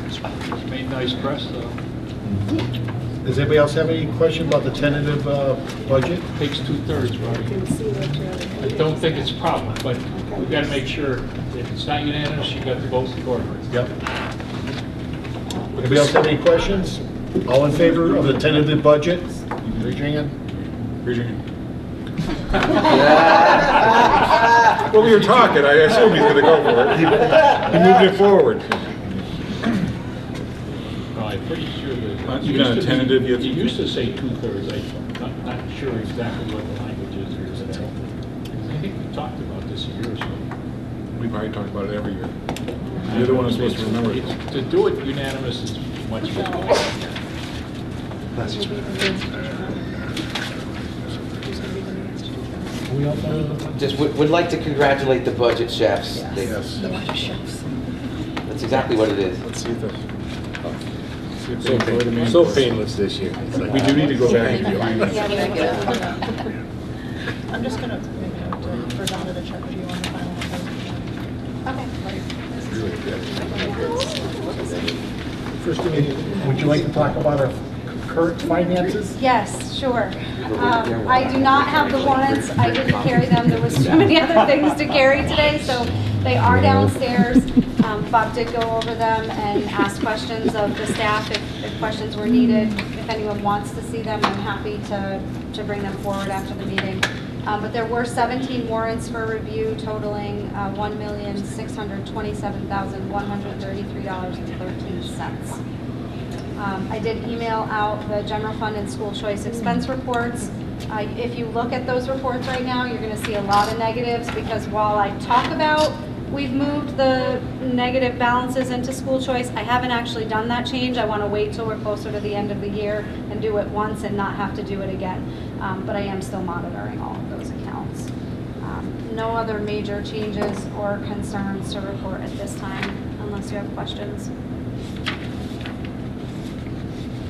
It's made nice press, though. Does anybody else have any question about the tentative uh, budget? Takes two-thirds, Marty. Can see what you're. I don't think it's a problem, but we've got to make sure if it's not unanimous, you've got the votes accordingly. Yep. Anybody else have any questions? All in favor of the tentative budget? Raise your hand. Raise your hand. Well, we were talking, I assume he's gonna go for it. He moved it forward. Right. I'm pretty sure that. Uh, it even a to be- tentative, you have to- used to say two-thirds, I'm not, not sure exactly what the language is here I think we talked about this a year or so. We probably talked about it every year. You're the one who's supposed to remember it. To do it unanimous is much better. Who's gonna be the next chairman? Who's gonna be the next chairman? We all done? Just would, would like to congratulate the budget chefs. They- The budget chefs. That's exactly what it is. Let's see if the, see if they enjoy the meeting. So painless this year. It's like- We do need to go back and review. I'm just gonna make a note to- for Donna to check with you on the final First, would you like to talk about our current finances? Yes, sure. Um, I do not have the warrants, I didn't carry them, there was too many other things to carry today, so they are downstairs. Um, Bob did go over them and ask questions of the staff if, if questions were needed. If anyone wants to see them, I'm happy to, to bring them forward after the meeting. Um, But there were 17 warrants for review totaling uh, $1,627,133.13. Um, I did email out the general fund and school choice expense reports. Uh, If you look at those reports right now, you're going to see a lot of negatives because while I talk about we've moved the negative balances into school choice, I haven't actually done that change. I want to wait till we're closer to the end of the year and do it once and not have to do it again. Um, But I am still monitoring all of those accounts. Um, No other major changes or concerns to report at this time unless you have questions. I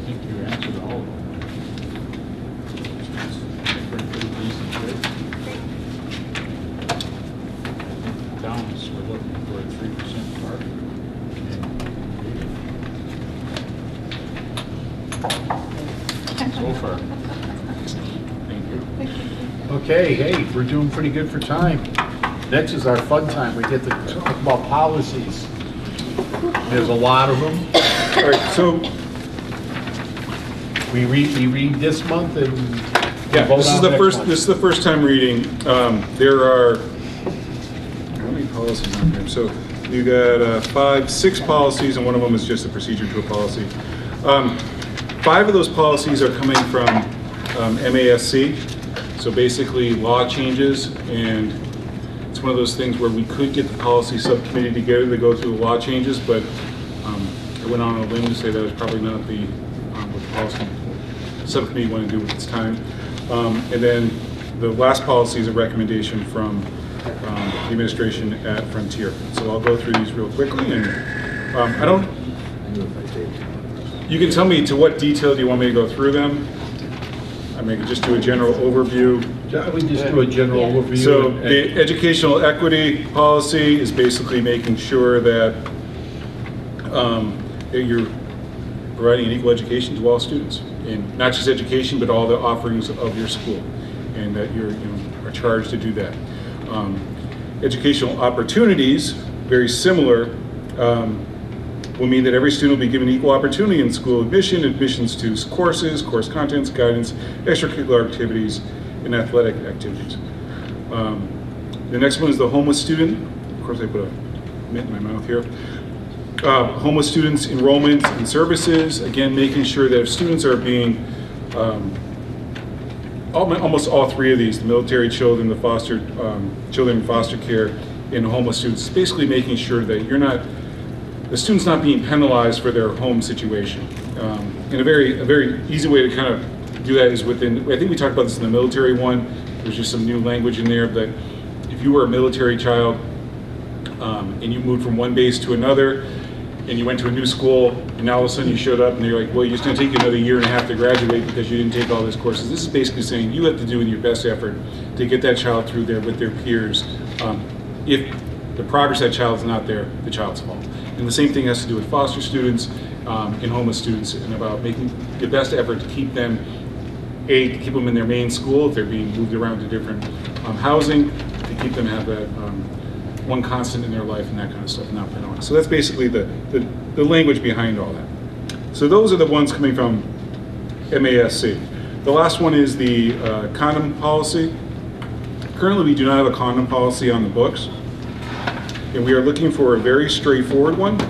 think you answered all of them. We're in pretty decent shape. Towns, we're looking for a three percent target. So far. Thank you. Okay, hey, we're doing pretty good for time. Next is our fun time. We get to talk about policies. There's a lot of them. All right, so, We read, we read this month and. yeah, vote this is on the next first, month. this is the first time reading. Um, There are, how many policies on here? So you got uh, five, six policies, and one of them is just a procedure to a policy. Um, Five of those policies are coming from um, MASC, so basically law changes, and it's one of those things where we could get the policy subcommittee together to go through the law changes, but um, I went on a limb to say that was probably not the, um, what the policy subcommittee want to do with its time. Um, And then the last policy is a recommendation from um, the administration at Frontier. So I'll go through these real quickly, and um, I don't, you can tell me to what detail do you want me to go through them? I mean, just do a general overview. Yeah, We just do a general overview. So and- the educational equity policy is basically making sure that um, that you're providing an equal education to all students. And not just education, but all the offerings of your school. And that you're, you know, are charged to do that. Um, Educational opportunities, very similar, um, will mean that every student will be given equal opportunity in school admission, admissions to courses, course contents, guidance, extracurricular activities, and athletic activities. Um, The next one is the homeless student. Of course, I put a mitt in my mouth here. Uh, Homeless students enrollment and services, again, making sure that if students are being, um, almost all three of these, the military children, the foster, um, children in foster care, and homeless students, basically making sure that you're not, the student's not being penalized for their home situation. Um, And a very, a very easy way to kind of do that is within, I think we talked about this in the military one, there's just some new language in there, but if you were a military child um, and you moved from one base to another, and you went to a new school, and now all of a sudden you showed up and they're like, well, it's gonna take you another year and a half to graduate because you didn't take all those courses. This is basically saying you have to do in your best effort to get that child through there with their peers. Um, If the progress that child's not there, the child's fault. And the same thing has to do with foster students um, and homeless students, and about making the best effort to keep them, A, to keep them in their main school if they're being moved around to different um, housing, to keep them have that um, one constant in their life and that kind of stuff, not penalized. So that's basically the, the, the language behind all that. So those are the ones coming from MASC. The last one is the uh, condom policy. Currently, we do not have a condom policy on the books, and we are looking for a very straightforward one.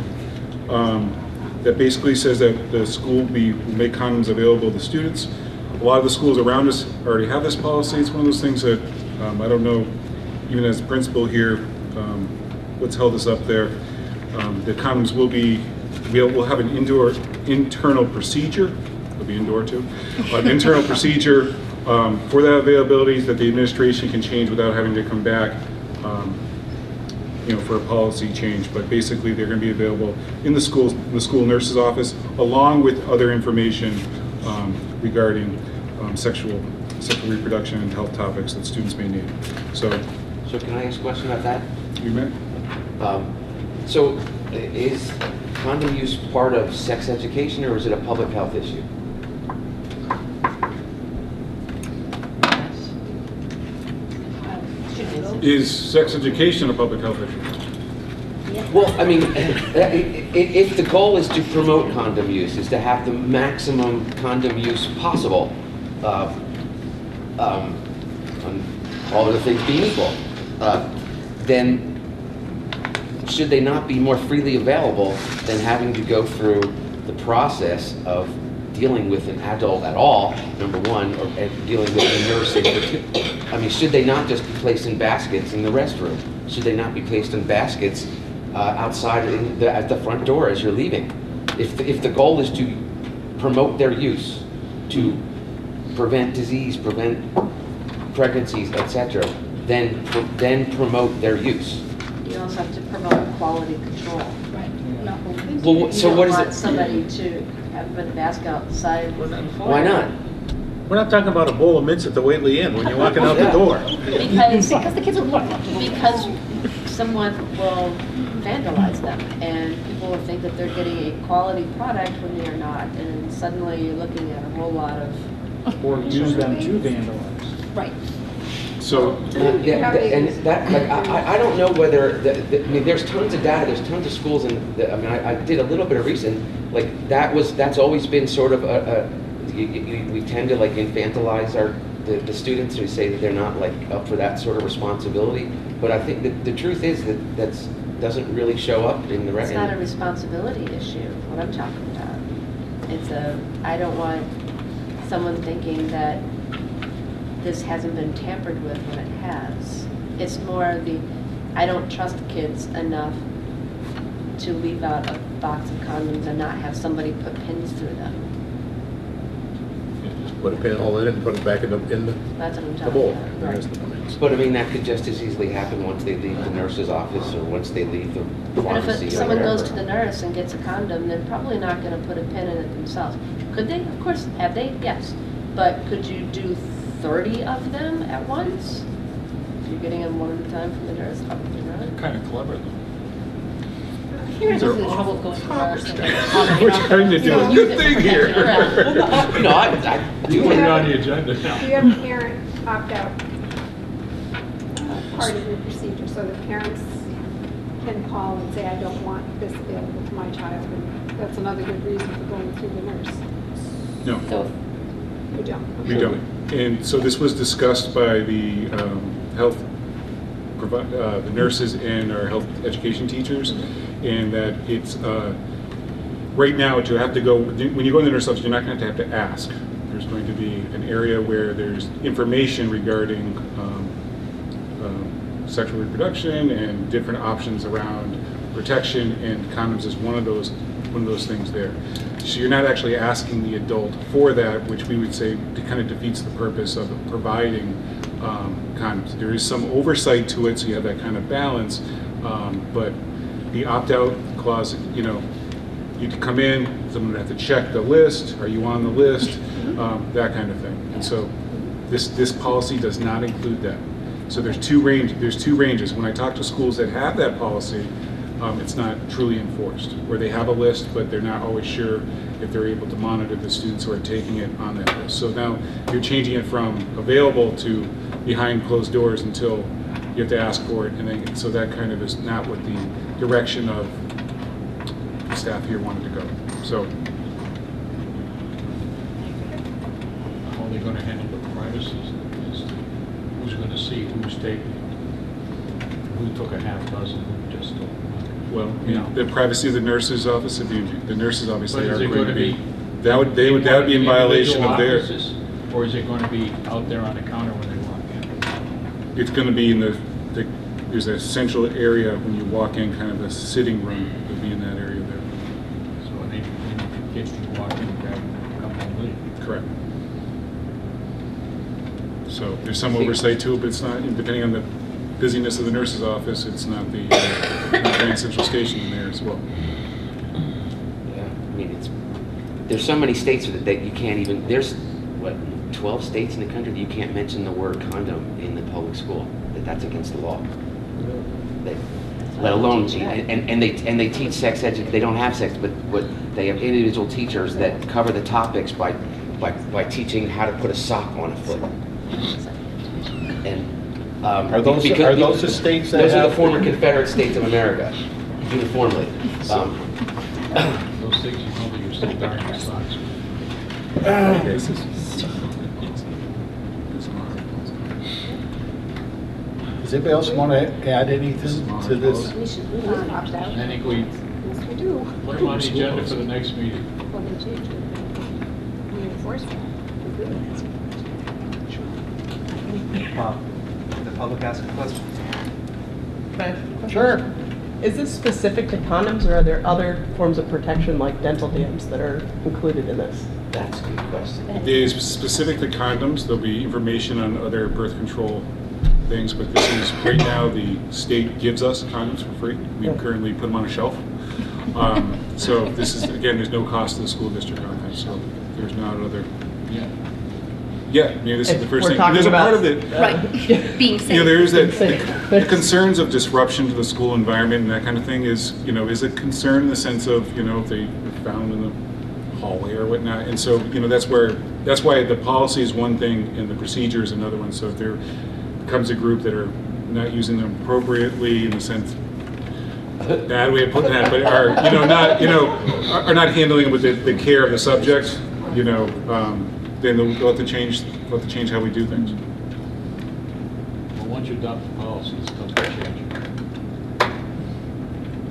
Um, that basically says that the school will be, will make condoms available to students. A lot of the schools around us already have this policy. It's one of those things that, um, I don't know, even as principal here, um, what's held us up there. Um, The condoms will be, we'll, we'll have an indoor, internal procedure, it'll be indoor too, an internal procedure um, for that availability that the administration can change without having to come back, um, you know, for a policy change. But basically, they're going to be available in the schools, in the school nurse's office, along with other information um, regarding um, sexual, sexual reproduction and health topics that students may need. So, So can I ask a question about that? you may? Um, So is condom use part of sex education or is it a public health issue? Is sex education a public health issue? Well, I mean, i- i- if the goal is to promote condom use, is to have the maximum condom use possible, uh, um, on all other things being equal, uh, then should they not be more freely available than having to go through the process of dealing with an adult at all, number one, or dealing with a nurse in particular? I mean, should they not just be placed in baskets in the restroom? Should they not be placed in baskets uh, outside in the, at the front door as you're leaving? If, the- if the goal is to promote their use, to prevent disease, prevent pregnancies, etc., then, pr- then promote their use. You also have to promote quality control. Right. Well, so what is You it- don't want somebody to have a basket outside before. Why not? We're not talking about a bowl of mints at the Whately Inn when you're walking out the door. Because, Because the kids will look. because someone will vandalize them, and people will think that they're getting a quality product when they are not, and suddenly you're looking at a whole lot of. Or use them to vandalize. Right. So, Yeah, th- and that, like, I, I- I don't know whether, the- the- I mean, there's tons of data, there's tons of schools, and, the- I mean, I, I did a little bit of research, like, that was, that's always been sort of a, a, you- you- we tend to like infantilize our, the, the students, we say that they're not like up for that sort of responsibility, but I think that the truth is that that's, doesn't really show up in the. re- It's not a responsibility issue, what I'm talking about. It's a, I don't want someone thinking that this hasn't been tampered with when it has. It's more the, I don't trust kids enough to leave out a box of condoms and not have somebody put pins through them. Just Put a pin, hold it in, put it back in the, in the That's what I'm the talking bowl. about. There's the mints. But I mean, that could just as easily happen once they leave the nurse's office, or once they leave the And if pharmacy, it- or someone goes whatever. to the nurse and gets a condom, they're probably not gonna put a pin in it themselves. Could they? Of course, have they? Yes. But could you do thirty of them at once? If you're getting them one at a time from the nurse, probably not. Kind of clever, though. You're These the trouble of going to nurse We're trying to do a good thing here. No, I, I do. Put it on the agenda now. Do you have parent opt-out uh, part of your procedure, so that parents can call and say, I don't want this available to my child? And that's another good reason for going through the nurse. no. So, You don't? We don't. And so this was discussed by the um, health, provi- uh, the nurses and our health education teachers, and that it's, uh, right now, to have to go, when you go in the nurse office, you're not going to have to ask. There's going to be an area where there's information regarding um, um, sexual reproduction and different options around protection, and condoms is one of those, one of those things there. So you're not actually asking the adult for that, which we would say kind of defeats the purpose of providing um, condoms. There is some oversight to it, so you have that kind of balance, um, but the opt-out clause, you know, you could come in, someone would have to check the list, are you on the list, um, that kind of thing. And so this, this policy does not include that. So there's two range, there's two ranges. When I talk to schools that have that policy, um, it's not truly enforced, where they have a list, but they're not always sure if they're able to monitor the students who are taking it on that list. So now you're changing it from available to behind closed doors until you have to ask for it, and then, so that kind of is not what the direction of the staff here wanted to go. So, How are they gonna handle the privacy? Who's gonna see who's taking, who took a half dozen, who just took one? well, You know. the privacy of the nurse's office, if you, the nurses But obviously is are it going going to to be, that would, they would, that would be in violation of their, Individual offices, Or is it going to be out there on the counter when they walk in? it's going to be in the- there's a central area when you walk in, kind of a sitting room, would be in that area there. So when they, when kids can walk in, grab, come leave. Correct. So there's some oversight too, but it's not, depending on the busyness of the nurse's office, it's not the, uh, Grand Central Station in there as well. Yeah, I mean, it's, there's so many states that, that you can't even, there's, what, 12 states in the country that you can't mention the word condom in the public school, that that's against the law. That- Let alone, and, and and they, and they teach sex edu, they don't have sex, but what, they have individual teachers that cover the topics by, by, by teaching how to put a sock on a foot. And, um. Are those- because- are those the states that Those are the former Confederate States of America, uniformly. Um, Those things you know that you're still darn your socks. Okay, so- Does anybody else want to add anything to this? We should, we should opt out. I think we Yes, we do. put them on the agenda for the next meeting. Well, they changed it. We enforce that. We do. Bob, the public ask a question? Sure. Is this specific to condoms, or are there other forms of protection like dental dams that are included in this? That's a good question. It is specific to condoms, there'll be information on other birth control things, but this is, right now, the state gives us condoms for free. We Yeah. currently put them on a shelf. Um, So this is, again, there's no cost to the school district on that, so there's not other, Yeah. yeah, I mean, this is the first thing. There's a part of it, Right, being safe. you know, there is that, Safe. the concerns of disruption to the school environment and that kind of thing is, you know, is a concern in the sense of, you know, if they were found in the hallway or whatnot. And so, you know, that's where, that's why the policy is one thing and the procedure is another one. So if there comes a group that are not using them appropriately in the sense, bad way of putting that, but are, you know, not, you know, are are not handling it with the, the care of the subject, you know, um, then they'll they'll have to change, they'll have to change how we do things. Well, once you adopt the policy, it's tough to change.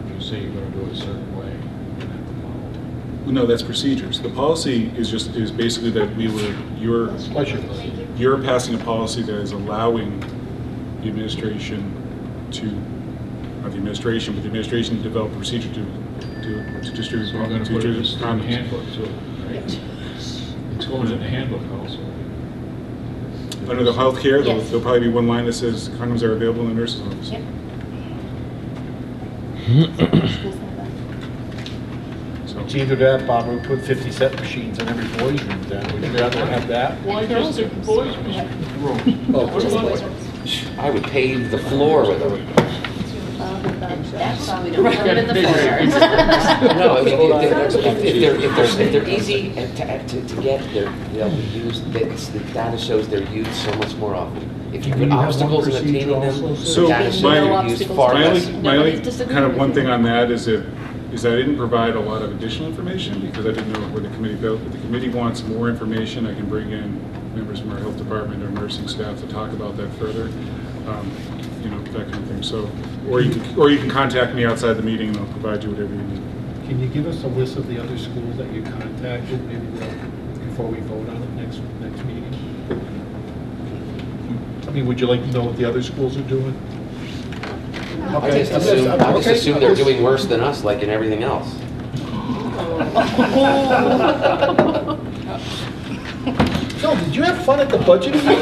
If you say you're going to do it a certain way, you're going to have to follow. it. No, that's procedures. The policy is just, is basically that we were, you're, Pleasure. You're passing a policy that is allowing the administration to, not the administration, but the administration to develop a procedure to, to, to distribute So we're going to put it in the teachers' student condoms. handbook too, right? It's going in the handbook also. Under the healthcare, there'll, Yes. there'll probably be one line that says condoms are available in the nurse's office. Yep. So, It's either that, Bob, or we put 50 cent machines in every boys' room then. Would you rather have that? Why just the boys' room? Oh, Just for- boys' rooms. I would pave the floor with them. That's why we don't put them in the floor. No, I mean, if they're, if they're, if they're, if they're easy and to, to, to get, they're, they'll be used, that's- the data shows they're used so much more often. If you put you have one obstacles in procedure obtaining them, So the data shows my- they're used far My less. only, my Nobody's only disagreeing kind of with one you. thing on that is that, is I didn't provide a lot of additional information because I didn't know where the committee built. If the committee wants more information, I can bring in members from our health department or nursing staff to talk about that further. Um, You know, that kind of thing. So, or you can, or you can contact me outside the meeting and I'll provide you whatever you need. Can you give us a list of the other schools that you contacted, maybe before we vote on it next, next meeting? I mean, would you like to know what the other schools are doing? I Okay, just assume, I just assume they're doing worse than us, like in everything else. Phil, did you have fun at the budget meeting?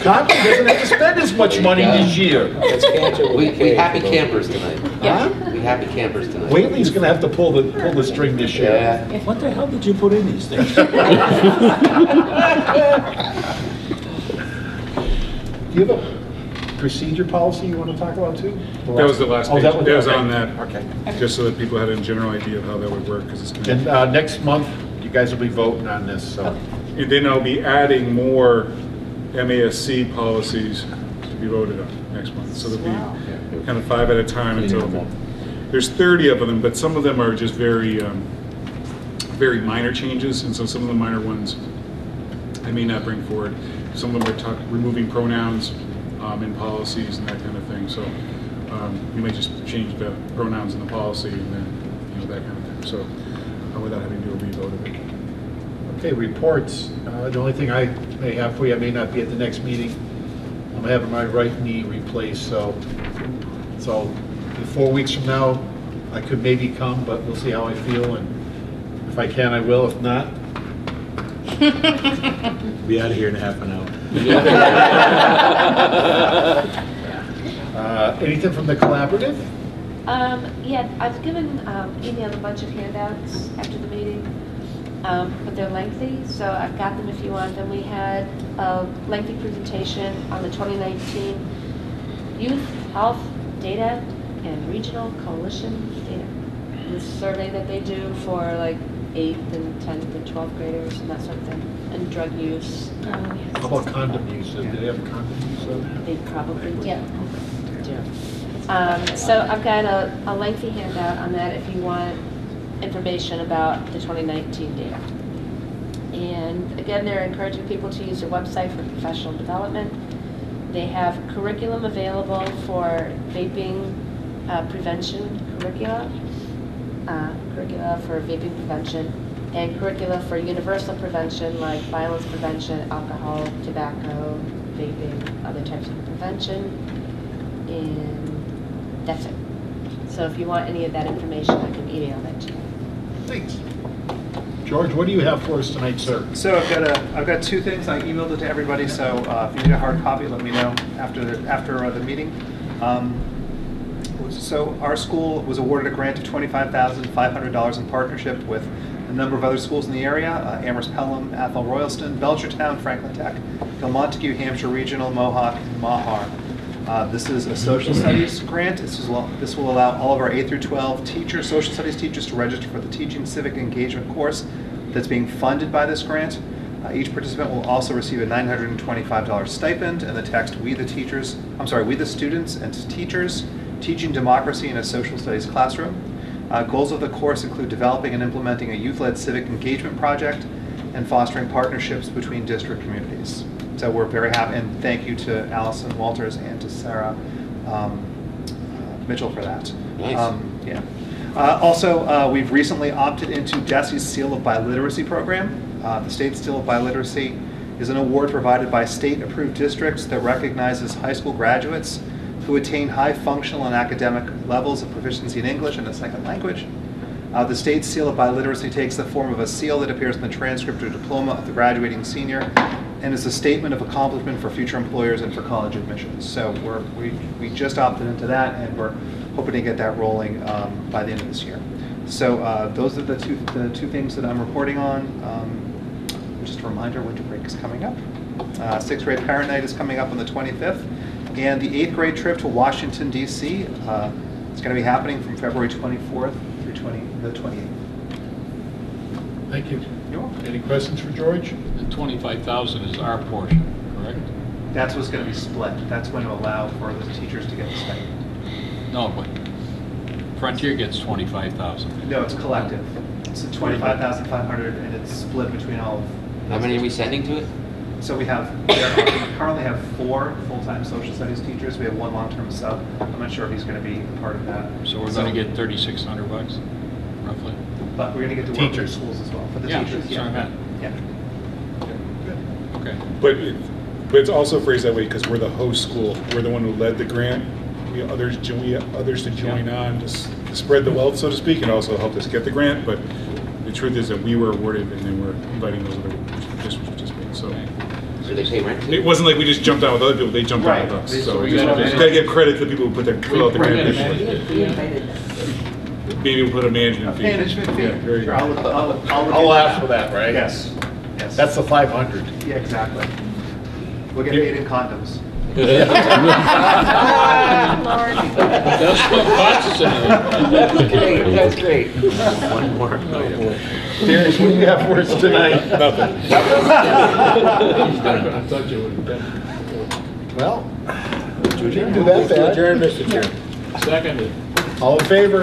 Concord doesn't have to spend as much money this year. Let's catch it with We, we happy campers tonight. Huh? We happy campers tonight. Whately's gonna have to pull the, pull the string this year. Yeah. What the hell did you put in these things? Do you have a procedure policy you want to talk about too? That was the last Oh, page. that was- That was okay. on that. Okay. Just so that people had a general idea of how that would work, because it's gonna. And uh, next month, you guys will be voting on this, so. And then I'll be adding more MASC policies to be voted on next month. So there'll be kind of five at a time until, there's 30 of them, but some of them are just very, um, very minor changes, and so some of the minor ones I may not bring forward. Some of them are talk, removing pronouns um, in policies and that kind of thing. So Um, We may just change the pronouns in the policy and then, you know, that kind of thing. So uh, without having to do a revote of it. Okay, reports. Uh, The only thing I may have for you, I may not be at the next meeting. I'm having my right knee replaced, so, so in four weeks from now, I could maybe come, but we'll see how I feel, and if I can, I will. If not, Be out of here in half an hour. Uh, anything from the collaborative? Um, yeah, I've given, um, emailed a bunch of handouts after the meeting, um, but they're lengthy, so I've got them if you want them. We had a lengthy presentation on the 2019 Youth Health Data and Regional Coalition Data. The survey that they do for like 8th and 10th and 12th graders and that sort of thing, and drug use. How about condom use? Do they have condom use on there? They probably do. do. Um, So I've got a a lengthy handout on that if you want information about the 2019 data. And again, they're encouraging people to use their website for professional development. They have curriculum available for vaping uh, prevention curricula, uh, curricula for vaping prevention, and curricula for universal prevention like violence prevention, alcohol, tobacco, vaping, other types of prevention. And that's it. So if you want any of that information, I can email that to you. Thanks. George, what do you have for us tonight, sir? So I've got a, I've got two things. I emailed it to everybody, so uh, if you need a hard copy, let me know after the, after uh, the meeting. Um, So our school was awarded a grant of $25,500 in partnership with a number of other schools in the area, uh, Amherst Pelham, Athol Royalston, Belchertown, Franklin Tech, Montague, Hampshire Regional, Mohawk, and Mahar. Uh, This is a social studies grant. This is, this will allow all of our 8 through 12 teachers, social studies teachers, to register for the Teaching Civic Engagement course that's being funded by this grant. Uh, Each participant will also receive a $925 stipend and the text, "We the teachers," I'm sorry, "We the students and teachers teaching democracy in a social studies classroom." Uh, Goals of the course include developing and implementing a youth-led civic engagement project and fostering partnerships between district communities. So we're very happy, and thank you to Allison Walters and to Sarah um, uh, Mitchell for that. Nice. Um, Yeah. Uh, Also, uh, we've recently opted into DESE's Seal of Biliteracy program. Uh, The state Seal of Biliteracy is an award provided by state-approved districts that recognizes high school graduates who attain high functional and academic levels of proficiency in English and a second language. Uh, The state seal of biliteracy takes the form of a seal that appears in the transcript or diploma of the graduating senior and is a statement of accomplishment for future employers and for college admissions. So we're, we, we just opted into that and we're hoping to get that rolling um, by the end of this year. So uh, those are the two, the two things that I'm reporting on. Um, Just a reminder, winter break is coming up. Uh, Sixth grade parent night is coming up on the 25th. And the eighth grade trip to Washington DC uh, is going to be happening from February 24th through 20, the 28th. Thank you. Any questions for George? The 25,000 is our portion, correct? That's what's going to be split. That's going to allow for the teachers to get the stipend. No, but Frontier gets 25,000. No, it's collective. It's 25,500 and it's split between all of. How many are we sending to it? So we have, we are- currently have four full-time social studies teachers. We have one long-term sub. I'm not sure if he's going to be a part of that. So we're going to get 3,600 bucks, roughly? But we're going to get to work with the Teachers. schools as well, for the Yeah, teachers. that's what I meant. Yeah. Okay. But, it- but it's also phrased that way because we're the host school. We're the one who led the grant. We others, jo- we others to join on to s- to spread the wealth, so to speak, and also helped us get the grant. But the truth is that we were awarded and then we're inviting those other districts to participate. So So they pay rent? it wasn't like we just jumped out with other people, they jumped out with us. So so we we just gotta just gotta give credit to the people who put their, fill out the grant. We're gonna. Maybe we'll put a management fee. Management fee. Yeah, there you Sure. I'll, I'll, I'll. look I'll into ask for that, right? Yes, yes. That's the 500. Yeah, exactly. We'll get paid in condoms. That's what Potts said. Great, that's great. One more. Oh, Darius, what do you have for us tonight? Nothing. You would have done. Well, we didn't do that bad. Adjourn, Mr. Chairman. Seconded. All in favor?